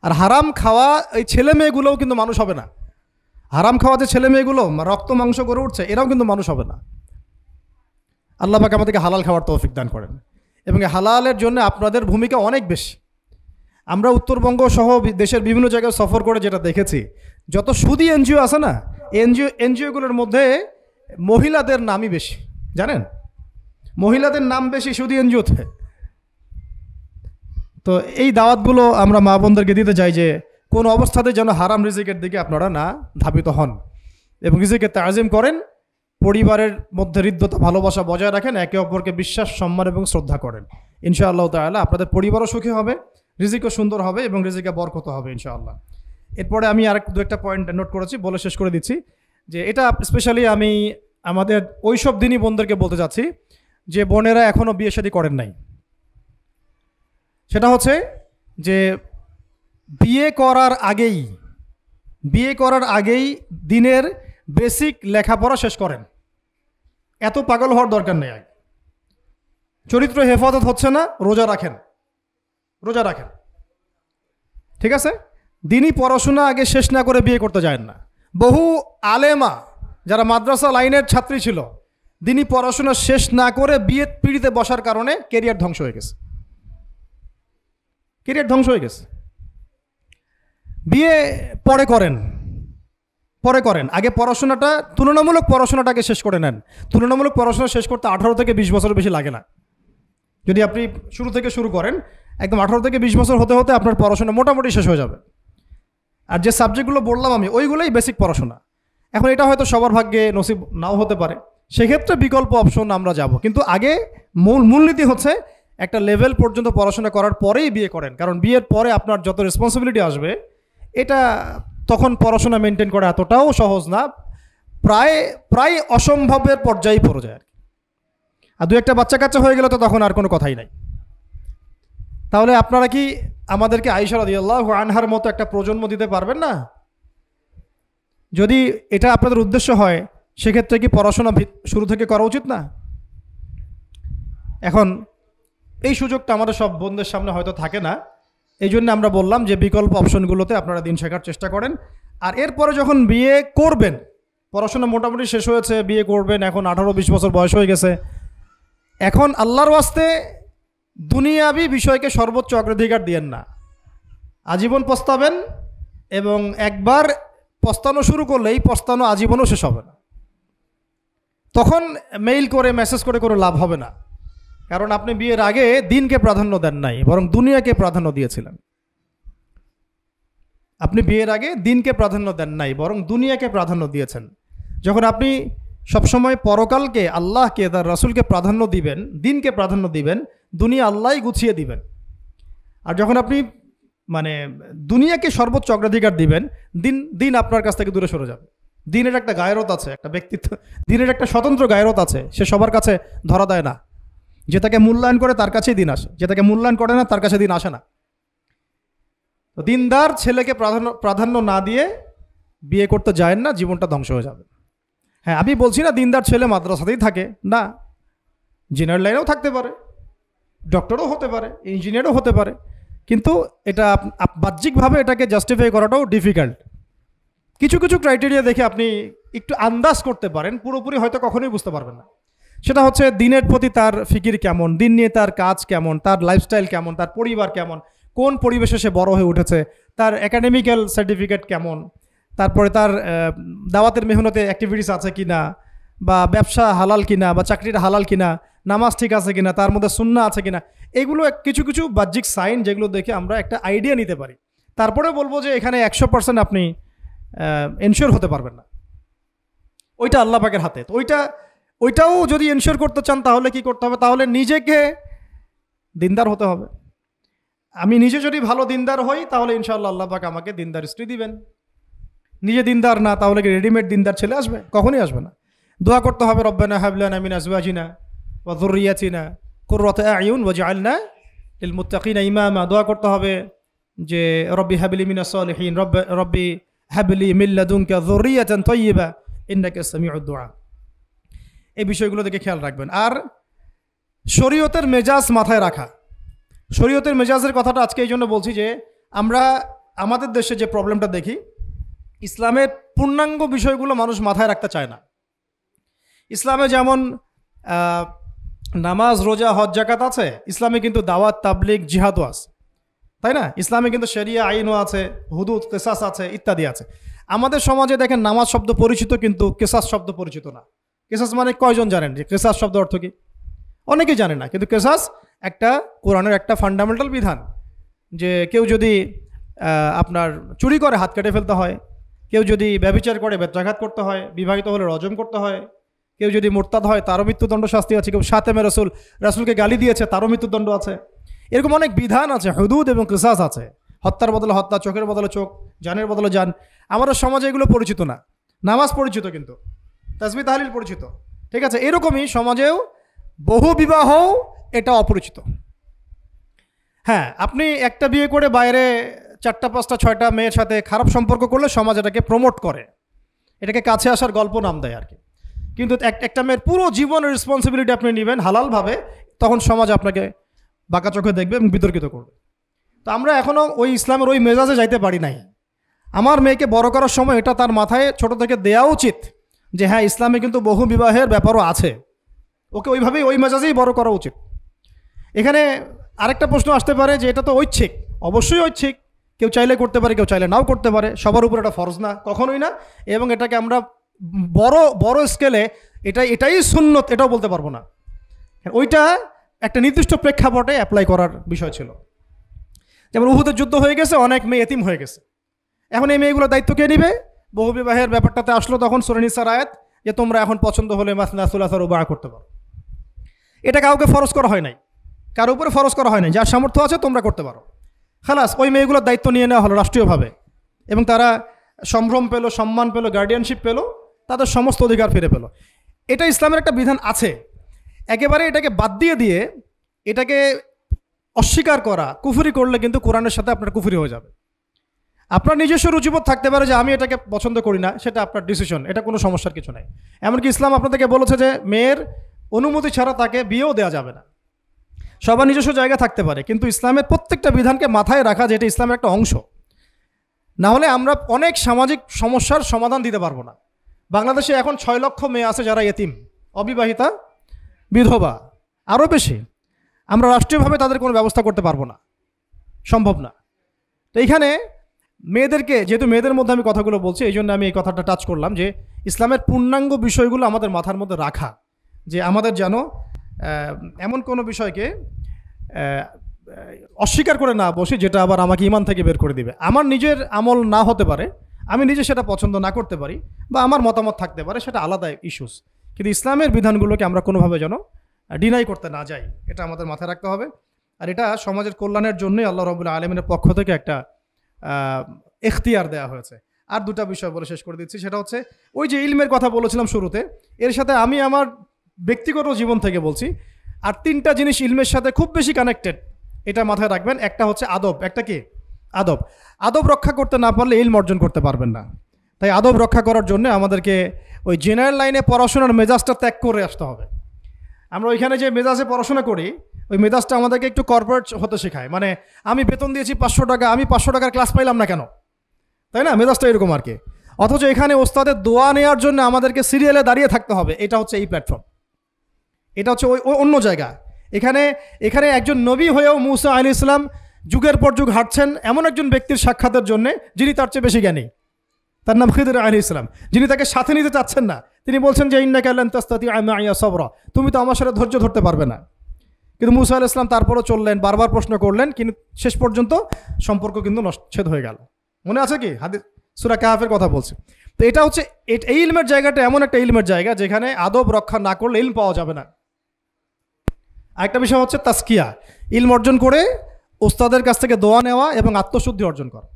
আর হারাম খাওয়া, এই ছেলে মেয়েগুলোও কিন্তু মানুষ হবে না। হারাম খাওয়া যে ছেলে মেয়েগুলো রক্ত, মাংস করে উঠছে, এরাও কিন্তু মানুষ হবে না। আল্লাহ পাক আমাদেরকে হালাল খাওয়ার তৌফিক দান করেন। এবং হালালের জন্য আপনাদের ভূমিকা অনেক বেশি। আমরা উত্তরবঙ্গ সহ দেশের বিভিন্ন জায়গায় সফর করে যেটা দেখেছি, যত সুদী এনজিও আছে না, এনজিও, এনজিওগুলোর মধ্যে মহিলাদের নামই বেশি। জানেন? মহিলাদের নাম বেশি সুদী এনজিওতে। তো এই দাওয়াতগুলো আমরা মা বোনদেরকে দিতে চাই যে কোন অবস্থাতে যেন হারাম রিজিকের দিকে আপনারা না ধাবিত হন এবং রিজিকে তাজিম করেন, পরিবারের মধ্যে হৃদ্যতা, ভালোবাসা বজায় রাখেন, একে অপরকে বিশ্বাস, সম্মান এবং শ্রদ্ধা করেন। ইনশাআল্লাহ তাআলা আপনাদের পরিবারও সুখী হবে, রিজিকও সুন্দর হবে এবং রিজিকে বরকত হবে ইনশাআল্লাহ। এরপরে আমি আরেক দু একটা পয়েন্ট নোট করেছি, বলে শেষ করে দিচ্ছি যে এটা স্পেশালি আমি আমাদের ওইসব দিনই বোনদেরকে বলতে চাচ্ছি যে বোনেরা এখনও বিয়ে শাদী করেন নাই। সেটা হচ্ছে যে বিয়ে করার আগেই, বিয়ে করার আগেই দিনের বেসিক লেখাপড়া শেষ করেন। এত পাগল হওয়ার দরকার নেই আগে। চরিত্র হেফাজত হচ্ছে না, রোজা রাখেন। রোজা রাখেন। ঠিক আছে? দিনই পড়াশোনা আগে শেষ না করে বিয়ে করতে যায় না। বহু আলেমা, যারা মাদ্রাসা লাইনের ছাত্রী ছিল, দিনই পড়াশোনা শেষ না করে বিয়ে পিড়িতে বসার কারণে কেরিয়ার ধ্বংস হয়ে গেছে। কেরিয়ার ধ্বংস হয়ে গেছে। বিয়ে পরে করেন পরে করেন। আগে পড়াশোনাটা, তুলনামূলক পড়াশোনাটাকে শেষ করে নেন। তুলনামূলক পড়াশোনা শেষ করতে আঠারো থেকে বিশ বছর বেশি লাগে না। যদি আপনি শুরু থেকে শুরু করেন, একদম আঠারো থেকে বিশ বছর হতে হতে আপনার পড়াশোনা মোটামুটি শেষ হয়ে যাবে। আর যে সাবজেক্টগুলো বললাম আমি, ওইগুলোই বেসিক পড়াশোনা। এখন এটা হয়তো সবার ভাগ্যে নসিব নাও হতে পারে। সেক্ষেত্রে বিকল্প অপশন আমরা যাব। কিন্তু আগে মূল, মূলনীতি হচ্ছে একটা লেভেল পর্যন্ত পড়াশোনা করার পরেই বিয়ে করেন। কারণ বিয়ের পরে আপনার যত রেসপন্সিবিলিটি আসবে, এটা তখন পড়াশোনা মেনটেন করা এতটাও সহজ না, প্রায় প্রায় অসম্ভবের পর্যায়ে পড়ে যায় আর কি। আর দু একটা বাচ্চা কাচ্চা হয়ে গেলে তো তখন আর কোনো কথাই নাই। তাহলে আপনারা কি আমাদেরকে আইসা রাদিয়াল্লাহু আনহার মতো একটা প্রজন্ম দিতে পারবেন না? যদি এটা আপনাদের উদ্দেশ্য হয়, সেক্ষেত্রে কি পড়াশোনা শুরু থেকে করা উচিত না? এখন এই সুযোগটা আমাদের সব বন্ধুদের সামনে হয়তো থাকে না। এই জন্য আমরা বললাম যে বিকল্প অপশনগুলোতে আপনারা দিন শেখার চেষ্টা করেন। আর এরপরে যখন বিয়ে করবেন, পড়াশোনা মোটামুটি শেষ হয়েছে, বিয়ে করবেন, এখন আঠারো বিশ বছর বয়স হয়ে গেছে। এখন আল্লাহর ওয়াস্তে দুনিয়াবি বিষয়কে সর্বোচ্চ অগ্রাধিকার দিয়েন না। আজীবন পস্তাবেন এবং একবার পস্তানো শুরু করলেই পস্তানো আজীবনও শেষ হবে না। তখন মেইল করে, মেসেজ করে কোনো লাভ হবে না। কারণ আপনি বিয়ের আগে দিনকে প্রাধান্য দেন নাই, বরং দুনিয়াকে প্রাধান্য দিয়েছিলেন। আপনি বিয়ের আগে দিনকে প্রাধান্য দেন নাই, বরং দুনিয়াকে প্রাধান্য দিয়েছেন। যখন আপনি সবসময় পরকালকে আল্লাহকে, তার রাসূলকে প্রাধান্য দিবেন, দিনকে প্রাধান্য দিবেন, দুনিয়া আল্লাহই গুছিয়ে দিবেন। আর যখন আপনি মানে দুনিয়াকে সর্বোচ্চ অগ্রাধিকার দিবেন, দিন দিন আপনার কাছ থেকে দূরে সরে যাবে। দিনের একটা গায়রত আছে, একটা ব্যক্তিত্ব, দিনের একটা স্বতন্ত্র গায়রত আছে, সে সবার কাছে ধরা দেয় না। যে তাকে মূল্যায়ন করে তার কাছেই দিন আসে। যে তাকে মূল্যায়ন করে না, তার কাছে দিন আসে না। তো দিনদার ছেলেকে প্রাধান্য প্রাধান্য না দিয়ে বিয়ে করতে যায় না, জীবনটা ধ্বংস হয়ে যাবে। হ্যাঁ আমি বলছি না দিনদার ছেলে মাদ্রাসাতেই থাকে। না জেনারেল লাইনেও থাকতে পারে ডক্টরও হতে পারে ইঞ্জিনিয়ারও হতে পারে। কিন্তু এটা বাহ্যিকভাবে এটাকে জাস্টিফাই করাটাও ডিফিকাল্ট কিছু কিছু ক্রাইটেরিয়া দেখে আপনি একটু আন্দাজ করতে পারেন, পুরোপুরি হয়তো কখনোই বুঝতে পারবেন না। সেটা হচ্ছে দিনের প্রতি তার ফিকির কেমন, দিন নিয়ে তার কাজ কেমন, তার লাইফস্টাইল কেমন, তার পরিবার কেমন, কোন পরিবেশে সে বড় হয়ে উঠেছে, তার একাডেমিক্যাল সার্টিফিকেট কেমন, তারপরে তার দাওয়াতের মেহনতে অ্যাক্টিভিটিস আছে কি না বা ব্যবসা হালাল কিনা, বা চাকরিটা হালাল কিনা, নামাজ ঠিক আছে কিনা, তার মধ্যে সুন্না আছে কিনা, এগুলো কিছু কিছু বাহ্যিক সাইন যেগুলো দেখে আমরা একটা আইডিয়া নিতে পারি। তারপরে বলব যে এখানে একশো পার্সেন্ট আপনি এনশিওর হতে পারবেন না। ওইটা আল্লাহ পাকের হাতে। তো ওইটা ওইটাও যদি এনশিওর করতে চান, তাহলে কি করতে হবে? তাহলে নিজেকে দিনদার হতে হবে। আমি নিজে যদি ভালো দিনদার হই, তাহলে ইনশাআল্লাহ আল্লাহ পাক আমাকে দিনদার স্ত্রী দিবেন। নিজে দিনদার না, তাহলে কি রেডিমেড দিনদার ছেলে আসবে? কখনই আসবে না। দোয়া করতে হবে, রব্বানা হাবলানা মিন আজওয়াজিনা ওয়া যুররিয়াতিনা কুররাতা আয়ুন ওয়াজআলনা লিল মুত্তাকিনা ইমামা। দোয়া করতে হবে যে, রব্বি হাবলি মিনাস সালিহিন, রব্ব হাবলি মিন লাদুনকা যুররিয়াতান তাইয়্যিবা ইন্নাকা সামিউদ দুআ এই বিষয়গুলো দেখে খেয়াল রাখবেন। আর শরীয়তের মেজাজ মাথায় রাখা। শরীয়তের মেজাজের কথাটা আজকে এই জন্য বলছি যে, আমরা আমাদের দেশে যে প্রবলেমটা দেখি, ইসলামের পূর্ণাঙ্গ বিষয়গুলো মানুষ মাথায় রাখতে চায় না। ইসলামে যেমন নামাজ, রোজা, হজ জাকাত আছে, ইসলামে কিন্তু দাওয়াত, তাবলিগ, জিহাদও আছে। তাই না? ইসলামে কিন্তু শরিয়া আইনও আছে, হুদুদ, কেসাস আছে, ইত্যাদি আছে। আমাদের সমাজে দেখেন, নামাজ শব্দ পরিচিত কিন্তু কেসাস শব্দ পরিচিত না। কেসাস মানে কয়জন জানেন? যে কেসাস শব্দ অর্থ কী? অনেকেই জানে না, কিন্তু কেসাস একটা কোরআনের একটা ফান্ডামেন্টাল বিধান। যে কেউ যদি আপনার চুরি করে, হাত কেটে ফেলতে হয়, কেউ যদি ব্যবিচার করে, বেত্রাঘাত করতে হয়, বিবাহিত হলে রজম করতে হয়, কেউ যদি মোরতাদ হয়, তারও মৃত্যুদণ্ড শাস্তি আছে, কেউ সাতেমে রসুল, রাসুলকে গালি দিয়েছে, তারও মৃত্যুদণ্ড আছে। এরকম অনেক বিধান আছে, হুদুদ এবং কিসাস আছে। হত্যার বদলে হত্যা, চোখের বদলে চোখ, জানের বদলে জান। আমাদের সমাজে এগুলো পরিচিত না। নামাজ পরিচিত কিন্তু। তাসবি তাহলিল পরিচিত। ঠিক আছে, এরকমই সমাজেও বহু বিবাহ এটা অপরিচিত। হ্যাঁ আপনি একটা বিয়ে করে বাইরে চারটা, পাঁচটা, ছয়টা মেয়ের সাথে খারাপ সম্পর্ক করলে সমাজ এটাকে প্রমোট করে। এটাকে কাছে আসার গল্প নাম দেয় আর কি কিন্তু এক- একটা মেয়ের পুরো জীবনের রেসপন্সিবিলিটি আপনি নেবেন হালালভাবে, তখন সমাজ আপনাকে বাঁকা চোখে দেখবে এবং বিতর্কিত করবে। তো আমরা এখনও ওই ইসলামের ওই মেজাজে যাইতে পারি নাই। আমার মেয়েকে বড় করার সময় এটা তার মাথায় ছোট থেকে দেওয়া উচিত যে হ্যাঁ ইসলামে কিন্তু বহু বিবাহের ব্যাপারও আছে। ওকে ওইভাবেই ওই মেজাজেই বড় করা উচিত। এখানে আরেকটা প্রশ্ন আসতে পারে যে এটা তো ঐচ্ছিক। অবশ্যই ঐচ্ছিক। কেউ চাইলে করতে পারে, কেউ চাইলে নাও করতে পারে। সবার উপর এটা ফরজ না, কখনোই না। এবং এটাকে আমরা বড় বড় স্কেলে এটা এটাই সুন্নত, এটাও বলতে পারব না। ওইটা একটা নির্দিষ্ট প্রেক্ষাপটে অ্যাপ্লাই করার বিষয় ছিল। যেমন উহুদের যুদ্ধ হয়ে গেছে, অনেক মেয়ে এতিম হয়ে গেছে। এখন এই মেয়েগুলো দায়িত্ব কে নিবে? বহু বিবাহের ব্যাপারটাতে আসলো তখন সুরনিসার আয়াত যে তোমরা এখন পছন্দ হলে মাসনাসুল্লাহ উবাহ করতে পারো। এটা কাউকে ফরজ করা হয় নাই। কারও উপরে ফরজ করা হয় নাই। যার সামর্থ্য আছে তোমরা করতে পারো। খালাস, ওই মেয়েগুলোর দায়িত্ব নিয়ে নেওয়া হলো রাষ্ট্রীয়ভাবে। এবং তারা সম্ভ্রম পেল, সম্মান পেল গার্ডিয়ানশিপ পেল, তাদের সমস্ত অধিকার ফিরে পেল। এটা ইসলামের একটা বিধান আছে। একেবারে এটাকে বাদ দিয়ে দিয়ে এটাকে অস্বীকার করা, কুফুরি করলে কিন্তু কোরআনের সাথে আপনার কুফুরি হয়ে যাবে। আপনার নিজস্ব রুচিবোধ থাকতে পারে যে আমি এটাকে পছন্দ করি না, সেটা আপনার ডিসিশন এটা কোনো সমস্যার কিছু নাই। এমনকি ইসলাম আপনাদেরকে বলেছে যে মেয়ের অনুমতি ছাড়া তাকে বিয়েও দেওয়া যাবে না। সবার নিজস্ব জায়গা থাকতে পারে, কিন্তু ইসলামের প্রত্যেকটা বিধানকে মাথায় রাখা যেটা ইসলামের একটা অংশ। না হলে আমরা অনেক সামাজিক সমস্যার সমাধান দিতে পারব না। বাংলাদেশে এখন ছয় লক্ষ মেয়ে আছে যারা এতিম, অবিবাহিতা, বিধবা, আরও বেশি। আমরা রাষ্ট্রীয়ভাবে তাদের কোনো ব্যবস্থা করতে পারব না। সম্ভব না। তো এইখানে মেয়েদেরকে, যেহেতু মেয়েদের মধ্যে আমি কথাগুলো বলছি, এই জন্য আমি এই কথাটা টাচ করলাম যে ইসলামের পূর্ণাঙ্গ বিষয়গুলো আমাদের মাথার মধ্যে রাখা, যে আমাদের যেন এমন কোনো বিষয়কে অস্বীকার করে না বসি, যেটা আবার আমাকে ইমান থেকে বের করে দিবে। আমার নিজের আমল না হতে পারে, আমি নিজে সেটা পছন্দ না করতে পারি, বা আমার মতামত থাকতে পারে, সেটা আলাদা ইস্যুস কিন্তু ইসলামের বিধানগুলোকে আমরা কোনোভাবে যেন ডিনাই করতে না যাই, এটা আমাদের মাথায় রাখতে হবে। আর এটা সমাজের কল্যাণের জন্যই আল্লাহ রবুল্লা আলমিনের পক্ষ থেকে একটা এখতিয়ার দেওয়া হয়েছে। আর দুটা বিষয় বলে শেষ করে দিচ্ছি। সেটা হচ্ছে, ওই যে ইলমের কথা বলেছিলাম শুরুতে, এর সাথে আমি আমার ব্যক্তিগত জীবন থেকে বলছি, আর তিনটা জিনিস ইলমের সাথে খুব বেশি কানেক্টেড এটা মাথায় রাখবেন। একটা হচ্ছে আদব, একটা কি? আদব। আদব রক্ষা করতে না পারলে ইলম অর্জন করতে পারবেন না। তাই আদব রক্ষা করার জন্য আমাদেরকে ওই জেনারেল লাইনে পড়াশোনার মেজাজটা ত্যাগ করে আসতে হবে। আমরা ওইখানে যে মেজাজে পড়াশোনা করি ওই মেজাজটা আমাদেরকে একটু কর্পোরেট হতে শেখায়। মানে আমি বেতন দিয়েছি পাঁচশো টাকা, আমি পাঁচশো টাকার ক্লাস পাইলাম না কেন? তাই না? মেজাজটা এরকম আর কি। অথচ এখানে ওস্তাদের দোয়া নেওয়ার জন্য আমাদেরকে সিরিয়ালে দাঁড়িয়ে থাকতে হবে। এটা হচ্ছে এই প্ল্যাটফর্ম এটা হচ্ছে ওই অন্য জায়গা। এখানে এখানে একজন নবী হয়েও মুসা আলী ইসলাম যুগের পর যুগ হাঁটছেন এমন একজন ব্যক্তির সাক্ষাতের জন্যে যিনি তার চেয়ে বেশি জ্ঞানী। তার নাম খিদর আলী ইসলাম যিনি তাকে সাথে নিতে চাচ্ছেন না। তিনি বলছেন যে ইন্না কাল্লান তাস্তাতি আইয়া সবরা। তুমি তো আমার সাথে ধৈর্য ধরতে পারবে না। কিন্তু মুসা আল ইসলাম তারপরও চললেন, বারবার প্রশ্ন করলেন, কিন্তু শেষ পর্যন্ত সম্পর্ক কিন্তু নচ্ছেদ হয়ে গেল। মনে আছে কি? হাদিস, সুরা কাহাফের কথা বলছি। তো এটা হচ্ছে এই ইলমের জায়গাটা এমন একটা ইলমের জায়গা যেখানে আদব রক্ষা না করলে ইলম পাওয়া যাবে না। আরেকটা বিষয় হচ্ছে তাস্কিয়া। ইলম অর্জন করে ওস্তাদের কাছ থেকে দোয়া নেওয়া এবং আত্মশুদ্ধি অর্জন করা।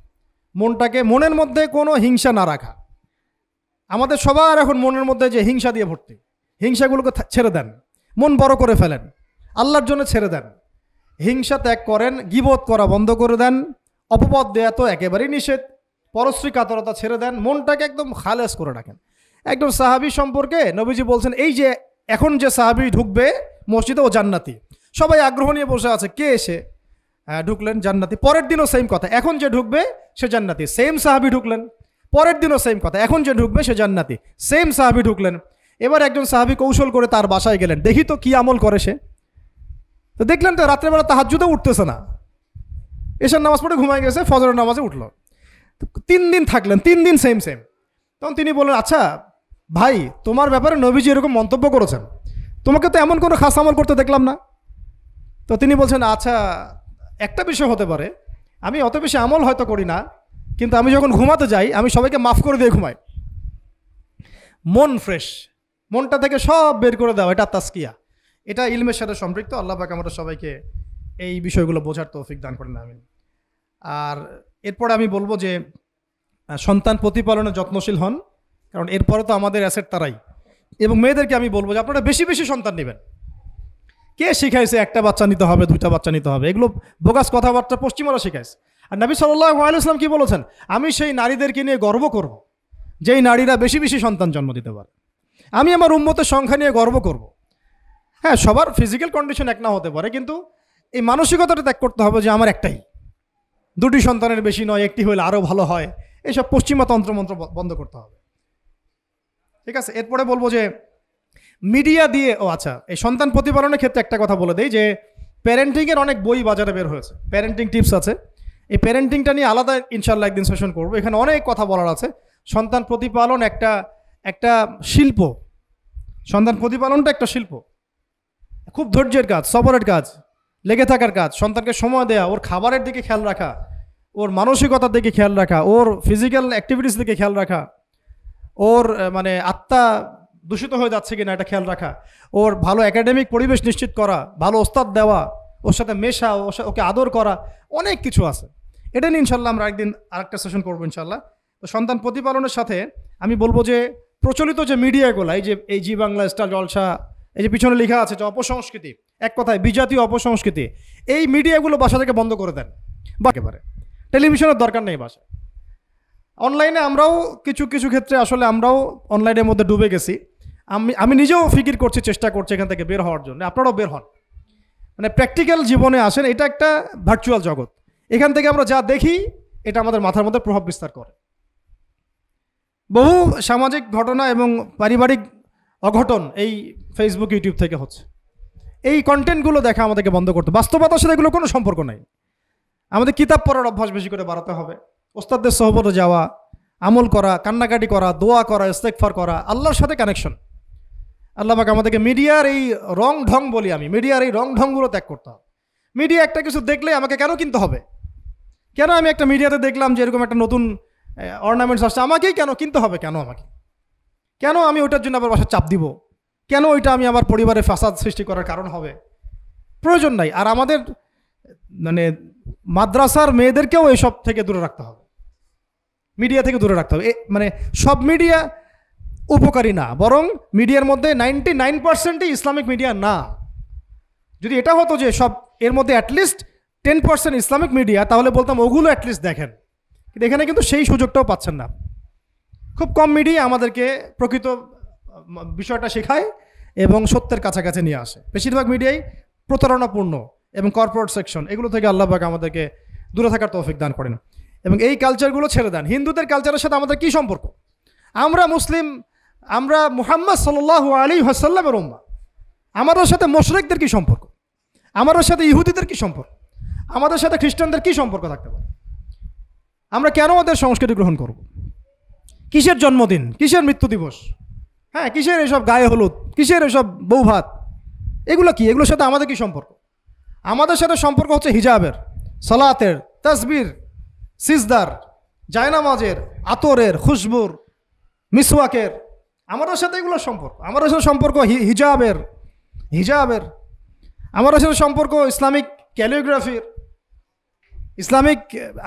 মনটাকে, মনের মধ্যে কোনো হিংসা না রাখা। আমাদের সবার এখন মনের মধ্যে যে হিংসা দিয়ে ভর্তি। হিংসাগুলোকে ছেড়ে দেন। মন বড় করে ফেলেন। আল্লাহর জন্য ছেড়ে দেন। হিংসা ত্যাগ করেন গিবোধ করা বন্ধ করে দেন অপপদ দেয়া তো একেবারেই নিষেধ। পরশ্রী কাতরতা ছেড়ে দেন মনটাকে একদম খালেস করে রাখেন। একদম সাহাবি সম্পর্কে নবীজি বলছেন এই যে এখন যে সাহাবি ঢুকবে মসজিদে ও জান্নাতি। সবাই আগ্রহ নিয়ে বসে আছে কে এসে হ্যাঁ, ঢুকলেন জান্নাতি। পরের দিনও সেম কথা এখন যে ঢুকবে সে জান্নাতি। সেম সাহাবি ঢুকলেন। পরের দিনও সেম কথা এখন যে ঢুকবে সে জান্নাতি। সেম সাহাবি ঢুকলেন। এবার একজন সাহাবি কৌশল করে তার বাসায় গেলেন। দেখি তো কি আমল করে সে। তো দেখলেন তো রাত্রেবেলা তাহাজ্জুদে উঠতেছে না। এসার নামাজ পড়ে ঘুমায় গেছে, ফজরের নামাজে উঠল। তিন দিন থাকলেন, তিন দিন সেম সেম তখন তিনি বললেন আচ্ছা ভাই, তোমার ব্যাপারে নবীজি এরকম মন্তব্য করেছেন। তোমাকে তো এমন কোনো খাস আমল করতে দেখলাম না। তো তিনি বলছেন আচ্ছা একটা বিষয় হতে পারে। আমি অত বেশি আমল হয়তো করি না, কিন্তু আমি যখন ঘুমাতে যাই, আমি সবাইকে মাফ করে দিয়ে ঘুমাই। মন ফ্রেশ মনটা থেকে সব বের করে দেওয়া, এটা তাস্কিয়া এটা ইলমের সাথে সম্পৃক্ত, আল্লাহ পাক সবাইকে এই বিষয়গুলো বোঝার তৌফিক দান করেন, আমিন। আর এরপরে আমি বলব যে সন্তান প্রতিপালনে যত্নশীল হন, কারণ এরপরে তো আমাদের অ্যাসেট তারাই। এবং মেয়েদেরকে আমি বলব যে, আপনারা বেশি বেশি সন্তান নেবেন। কে শিখাইছে একটা বাচ্চা নিতে হবে, দুইটা বাচ্চা নিতে হবে? এগুলো বোগাস কথাবার্তা পশ্চিমারা শিখাইছে। আর নবী সাল্লাহ আলাইসলাম কি বলেছেন? আমি সেই নারীদেরকে নিয়ে গর্ব করব, যেই নারীরা বেশি বেশি সন্তান জন্ম দিতে পারে। আমি আমার উন্মতের সংখ্যা নিয়ে গর্ব করব। হ্যাঁ সবার ফিজিক্যাল কন্ডিশন এক না হতে পারে, কিন্তু এই মানসিকতাটা ত্যাগ করতে হবে যে আমার একটাই। দুটি সন্তানের বেশি নয়, একটি হলে আরও ভালো হয়। এইসব পশ্চিমা তন্ত্রমন্ত্র বন্ধ করতে হবে। ঠিক আছে? এরপরে বলব যে মিডিয়া দিয়ে, ও আচ্ছা এই সন্তান প্রতিপালনের ক্ষেত্রে একটা কথা বলে দেই যে প্যারেন্টিংয়ের অনেক বই বাজারে বের হয়েছে। প্যারেন্টিং টিপস আছে। এই প্যারেন্টিংটা নিয়ে আলাদা ইনশাল্লাহ একদিন সেশন করব। এখানে অনেক কথা বলার আছে। সন্তান প্রতিপালন একটা একটা শিল্প। সন্তান প্রতিপালনটা একটা শিল্প। খুব ধৈর্যের কাজ, সবরের কাজ, লেগে থাকার কাজ, সন্তানকে সময় দেওয়া ওর খাবারের দিকে খেয়াল রাখা, ওর মানসিকতার দিকে খেয়াল রাখা, ওর ফিজিক্যাল অ্যাক্টিভিটিস দিকে খেয়াল রাখা, ওর মানে আত্মা দূষিত হয়ে যাচ্ছে কিনা এটা খেয়াল রাখা, ওর ভালো একাডেমিক পরিবেশ নিশ্চিত করা, ভালো ওস্তাদ দেওয়া, ওর সাথে মেশা ওকে আদর করা, অনেক কিছু আছে। এটা নিয়ে ইনশাল্লাহ আমরা একদিন আরেকটা সেশন করব ইনশাল্লাহ। তো সন্তান প্রতিপালনের সাথে আমি বলব যে প্রচলিত যে মিডিয়াগুলো এই যে এই জি বাংলা, স্টার জলসা এই যে পিছনে লেখা আছে যে অপসংস্কৃতি, এক কথায় বিজাতীয় অপসংস্কৃতি, এই মিডিয়াগুলো বাসা থেকে বন্ধ করে দেন। বা একেবারে। টেলিভিশনের দরকার নেই বাসায়। অনলাইনে আমরাও কিছু কিছু ক্ষেত্রে আসলে আমরাও অনলাইনের মধ্যে ডুবে গেছি। আমি আমি নিজেও ফিকির করছি, চেষ্টা করছি এখান থেকে বের হওয়ার জন্য। আপনারাও বের হন। মানে প্র্যাকটিক্যাল জীবনে আসেন, এটা একটা ভার্চুয়াল জগৎ। এখান থেকে আমরা যা দেখি, এটা আমাদের মাথার মধ্যে প্রভাব বিস্তার করে। বহু সামাজিক ঘটনা এবং পারিবারিক অঘটন এই ফেসবুক ইউটিউব থেকে হচ্ছে। এই কন্টেন্টগুলো দেখা আমাদেরকে বন্ধ করতে বাস্তবতার সাথে এগুলো কোনো সম্পর্ক নাই। আমাদের কিতাব পড়ার অভ্যাস বেশি করে বাড়াতে হবে। ওস্তাদদের সহবতে যাওয়া, আমল করা, কান্নাকাটি করা, দোয়া করা ইস্তেকফার করা, আল্লাহর সাথে কানেকশন আল্লাহ পাক আমাদেরকে মিডিয়ার এই রং ঢং বলি আমি, মিডিয়ার এই রং ঢংগুলো ত্যাগ করতে হবে। মিডিয়া একটা কিছু দেখলে আমাকে কেন কিনতে হবে? কেন আমি একটা মিডিয়াতে দেখলাম যে এরকম একটা নতুন অর্নামেন্টস আসছে, আমাকেই কেন কিনতে হবে? কেন আমাকে? কেন আমি ওটার জন্য আবার বাসায় চাপ দিব? কেন ওইটা আমি আমার পরিবারে ফাসাদ সৃষ্টি করার কারণ হবে? প্রয়োজন নাই। আর আমাদের মানে মাদ্রাসার মেয়েদেরকেও এসব থেকে দূরে রাখতে হবে। মিডিয়া থেকে দূরে রাখতে হবে। মানে সব মিডিয়া উপকারী না। বরং মিডিয়ার মধ্যে নাইনটি নাইন পার্সেন্টই ইসলামিক মিডিয়া না। যদি এটা হতো যে সব, এর মধ্যে at least ten percent Islamic media, তাহলে বলতাম ওগুলো অ্যাটলিস্ট দেখেন। কিন্তু এখানে কিন্তু সেই সুযোগটাও পাচ্ছেন না। খুব কম মিডিয়া আমাদেরকে প্রকৃত বিষয়টা শেখায় এবং সত্যের কাছাকাছি নিয়ে আসে। বেশিরভাগ মিডিয়াই প্রতারণাপূর্ণ এবং কর্পোরেট সেকশন এগুলো থেকে আল্লাহবাক আমাদেরকে দূরে থাকার তৌফিক দান করেন। এবং এই কালচারগুলো ছেড়ে দেন। হিন্দুদের কালচারের সাথে আমাদের কী সম্পর্ক? আমরা মুসলিম, আমরা মুহাম্মদ সাল্লাহ আলী হাসাল্লামের উম্মা। আমাদের সাথে মোশরেকদের কী সম্পর্ক? আমাদের সাথে ইহুদিদের কী সম্পর্ক? আমাদের সাথে খ্রিস্টানদের কী সম্পর্ক থাকতে পারে? আমরা কেন ওদের সংস্কৃতি গ্রহণ করব? কিসের জন্মদিন? কিসের মৃত্যু দিবস? হ্যাঁ কিসের এসব গায়ে হলুদ? কিসের এসব বউ ভাত এগুলো কি? এগুলোর সাথে আমাদের কি সম্পর্ক? আমাদের সাথে সম্পর্ক হচ্ছে হিজাবের, সলাতের, তসবির, সিজদার, জায়নামাজের, আতরের, খুশবুর, মিসওয়াকের। আমাদের সাথে এগুলোর সম্পর্ক। আমাদের সাথে সম্পর্ক হিজাবের হিজাবের। আমাদের সাথে সম্পর্ক ইসলামিক ক্যালিওগ্রাফির ইসলামিক,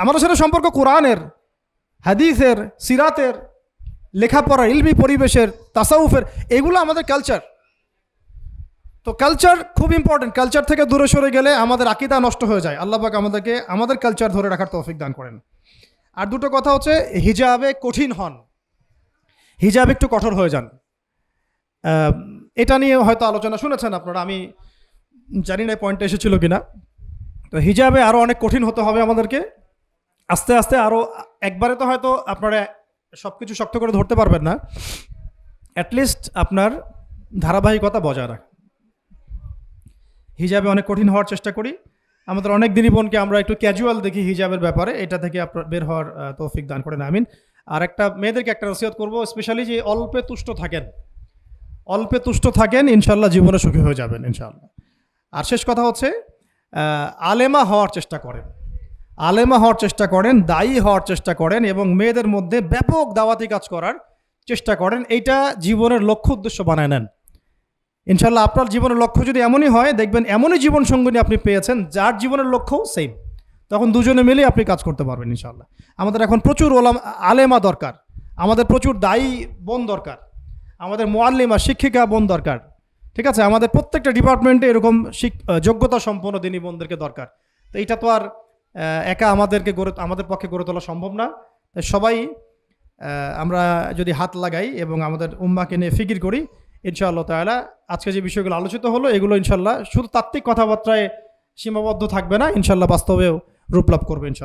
আমাদের সাথে সম্পর্ক কোরআনের, হাদিসের, সিরাতের। লেখাপড়া, ইলমি পরিবেশের, তাসাউফের, এগুলো আমাদের কালচার তো কালচার খুব ইম্পর্টেন্ট কালচার থেকে দূরে সরে গেলে আমাদের আকিদা নষ্ট হয়ে যায়। আল্লাহ পাক আমাদেরকে, আমাদের কালচার ধরে রাখার তৌফিক দান করেন। আর দুটো কথা হচ্ছে, হিজাবে কঠিন হন। হিজাব একটু কঠোর হয়ে যান। এটা নিয়ে হয়তো আলোচনা শুনেছেন আপনারা, আমি জানি না পয়েন্টটা এসেছিল কিনা। তো হিজাবে আরও অনেক কঠিন হতে হবে আমাদেরকে। আস্তে আস্তে আরও একবারে তো হয়তো আপনারা সব কিছু শক্ত করে ধরতে পারবেন না। অ্যাটলিস্ট আপনার ধারাবাহিকতা বজায় রাখ হিজাবে অনেক কঠিন হওয়ার চেষ্টা করি। আমাদের অনেক দিনই বোনকে আমরা একটু ক্যাজুয়াল দেখি হিজাবের ব্যাপারে। এটা থেকে আপনার বের হওয়ার তৌফিক দান করেন, আমিন। আর একটা মেয়েদেরকে একটা নসিহত করব স্পেশালি যে অল্পে তুষ্ট থাকেন। অল্পে তুষ্ট থাকেন ইনশাল্লাহ জীবনে সুখী হয়ে যাবেন ইনশাল্লাহ আর শেষ কথা হচ্ছে আলেমা হওয়ার চেষ্টা করেন। আলেমা হওয়ার চেষ্টা করেন, দায়ী হওয়ার চেষ্টা করেন এবং মেয়েদের মধ্যে ব্যাপক দাওয়াতি কাজ করার চেষ্টা করেন, এইটা জীবনের লক্ষ্য উদ্দেশ্য বানায় নেন। ইনশাল্লাহ আপনার জীবনের লক্ষ্য যদি এমনই হয়, দেখবেন এমনই জীবন সঙ্গিনী আপনি পেয়েছেন, যার জীবনের লক্ষ্য সেম তখন দুজনে মিলে আপনি কাজ করতে পারবেন ইনশাল্লাহ আমাদের এখন প্রচুর ওলাম, আলেমা দরকার, আমাদের প্রচুর দায়ী বোন দরকার, আমাদের মোয়াল্লিমা, শিক্ষিকা বোন দরকার, ঠিক আছে? আমাদের প্রত্যেকটা ডিপার্টমেন্টে এরকম যোগ্যতা সম্পন্ন দিনী বোনদেরকে দরকার। তো এইটা তো আর একা আমাদেরকে গড়ে, আমাদের পক্ষে গড়ে তোলা সম্ভব না। তাই সবাই আমরা যদি হাত লাগাই এবং আমাদের উম্মাকে নিয়ে ফিকির করি, ইনশাআল্লাহ তাহলে আজকে যে বিষয়গুলো আলোচিত হলো, এগুলো ইনশাল্লাহ শুধু তাত্ত্বিক কথাবার্তায় সীমাবদ্ধ থাকবে না ইনশাল্লাহ বাস্তবেও রূপলাভ করবে ইনশাল্লাহ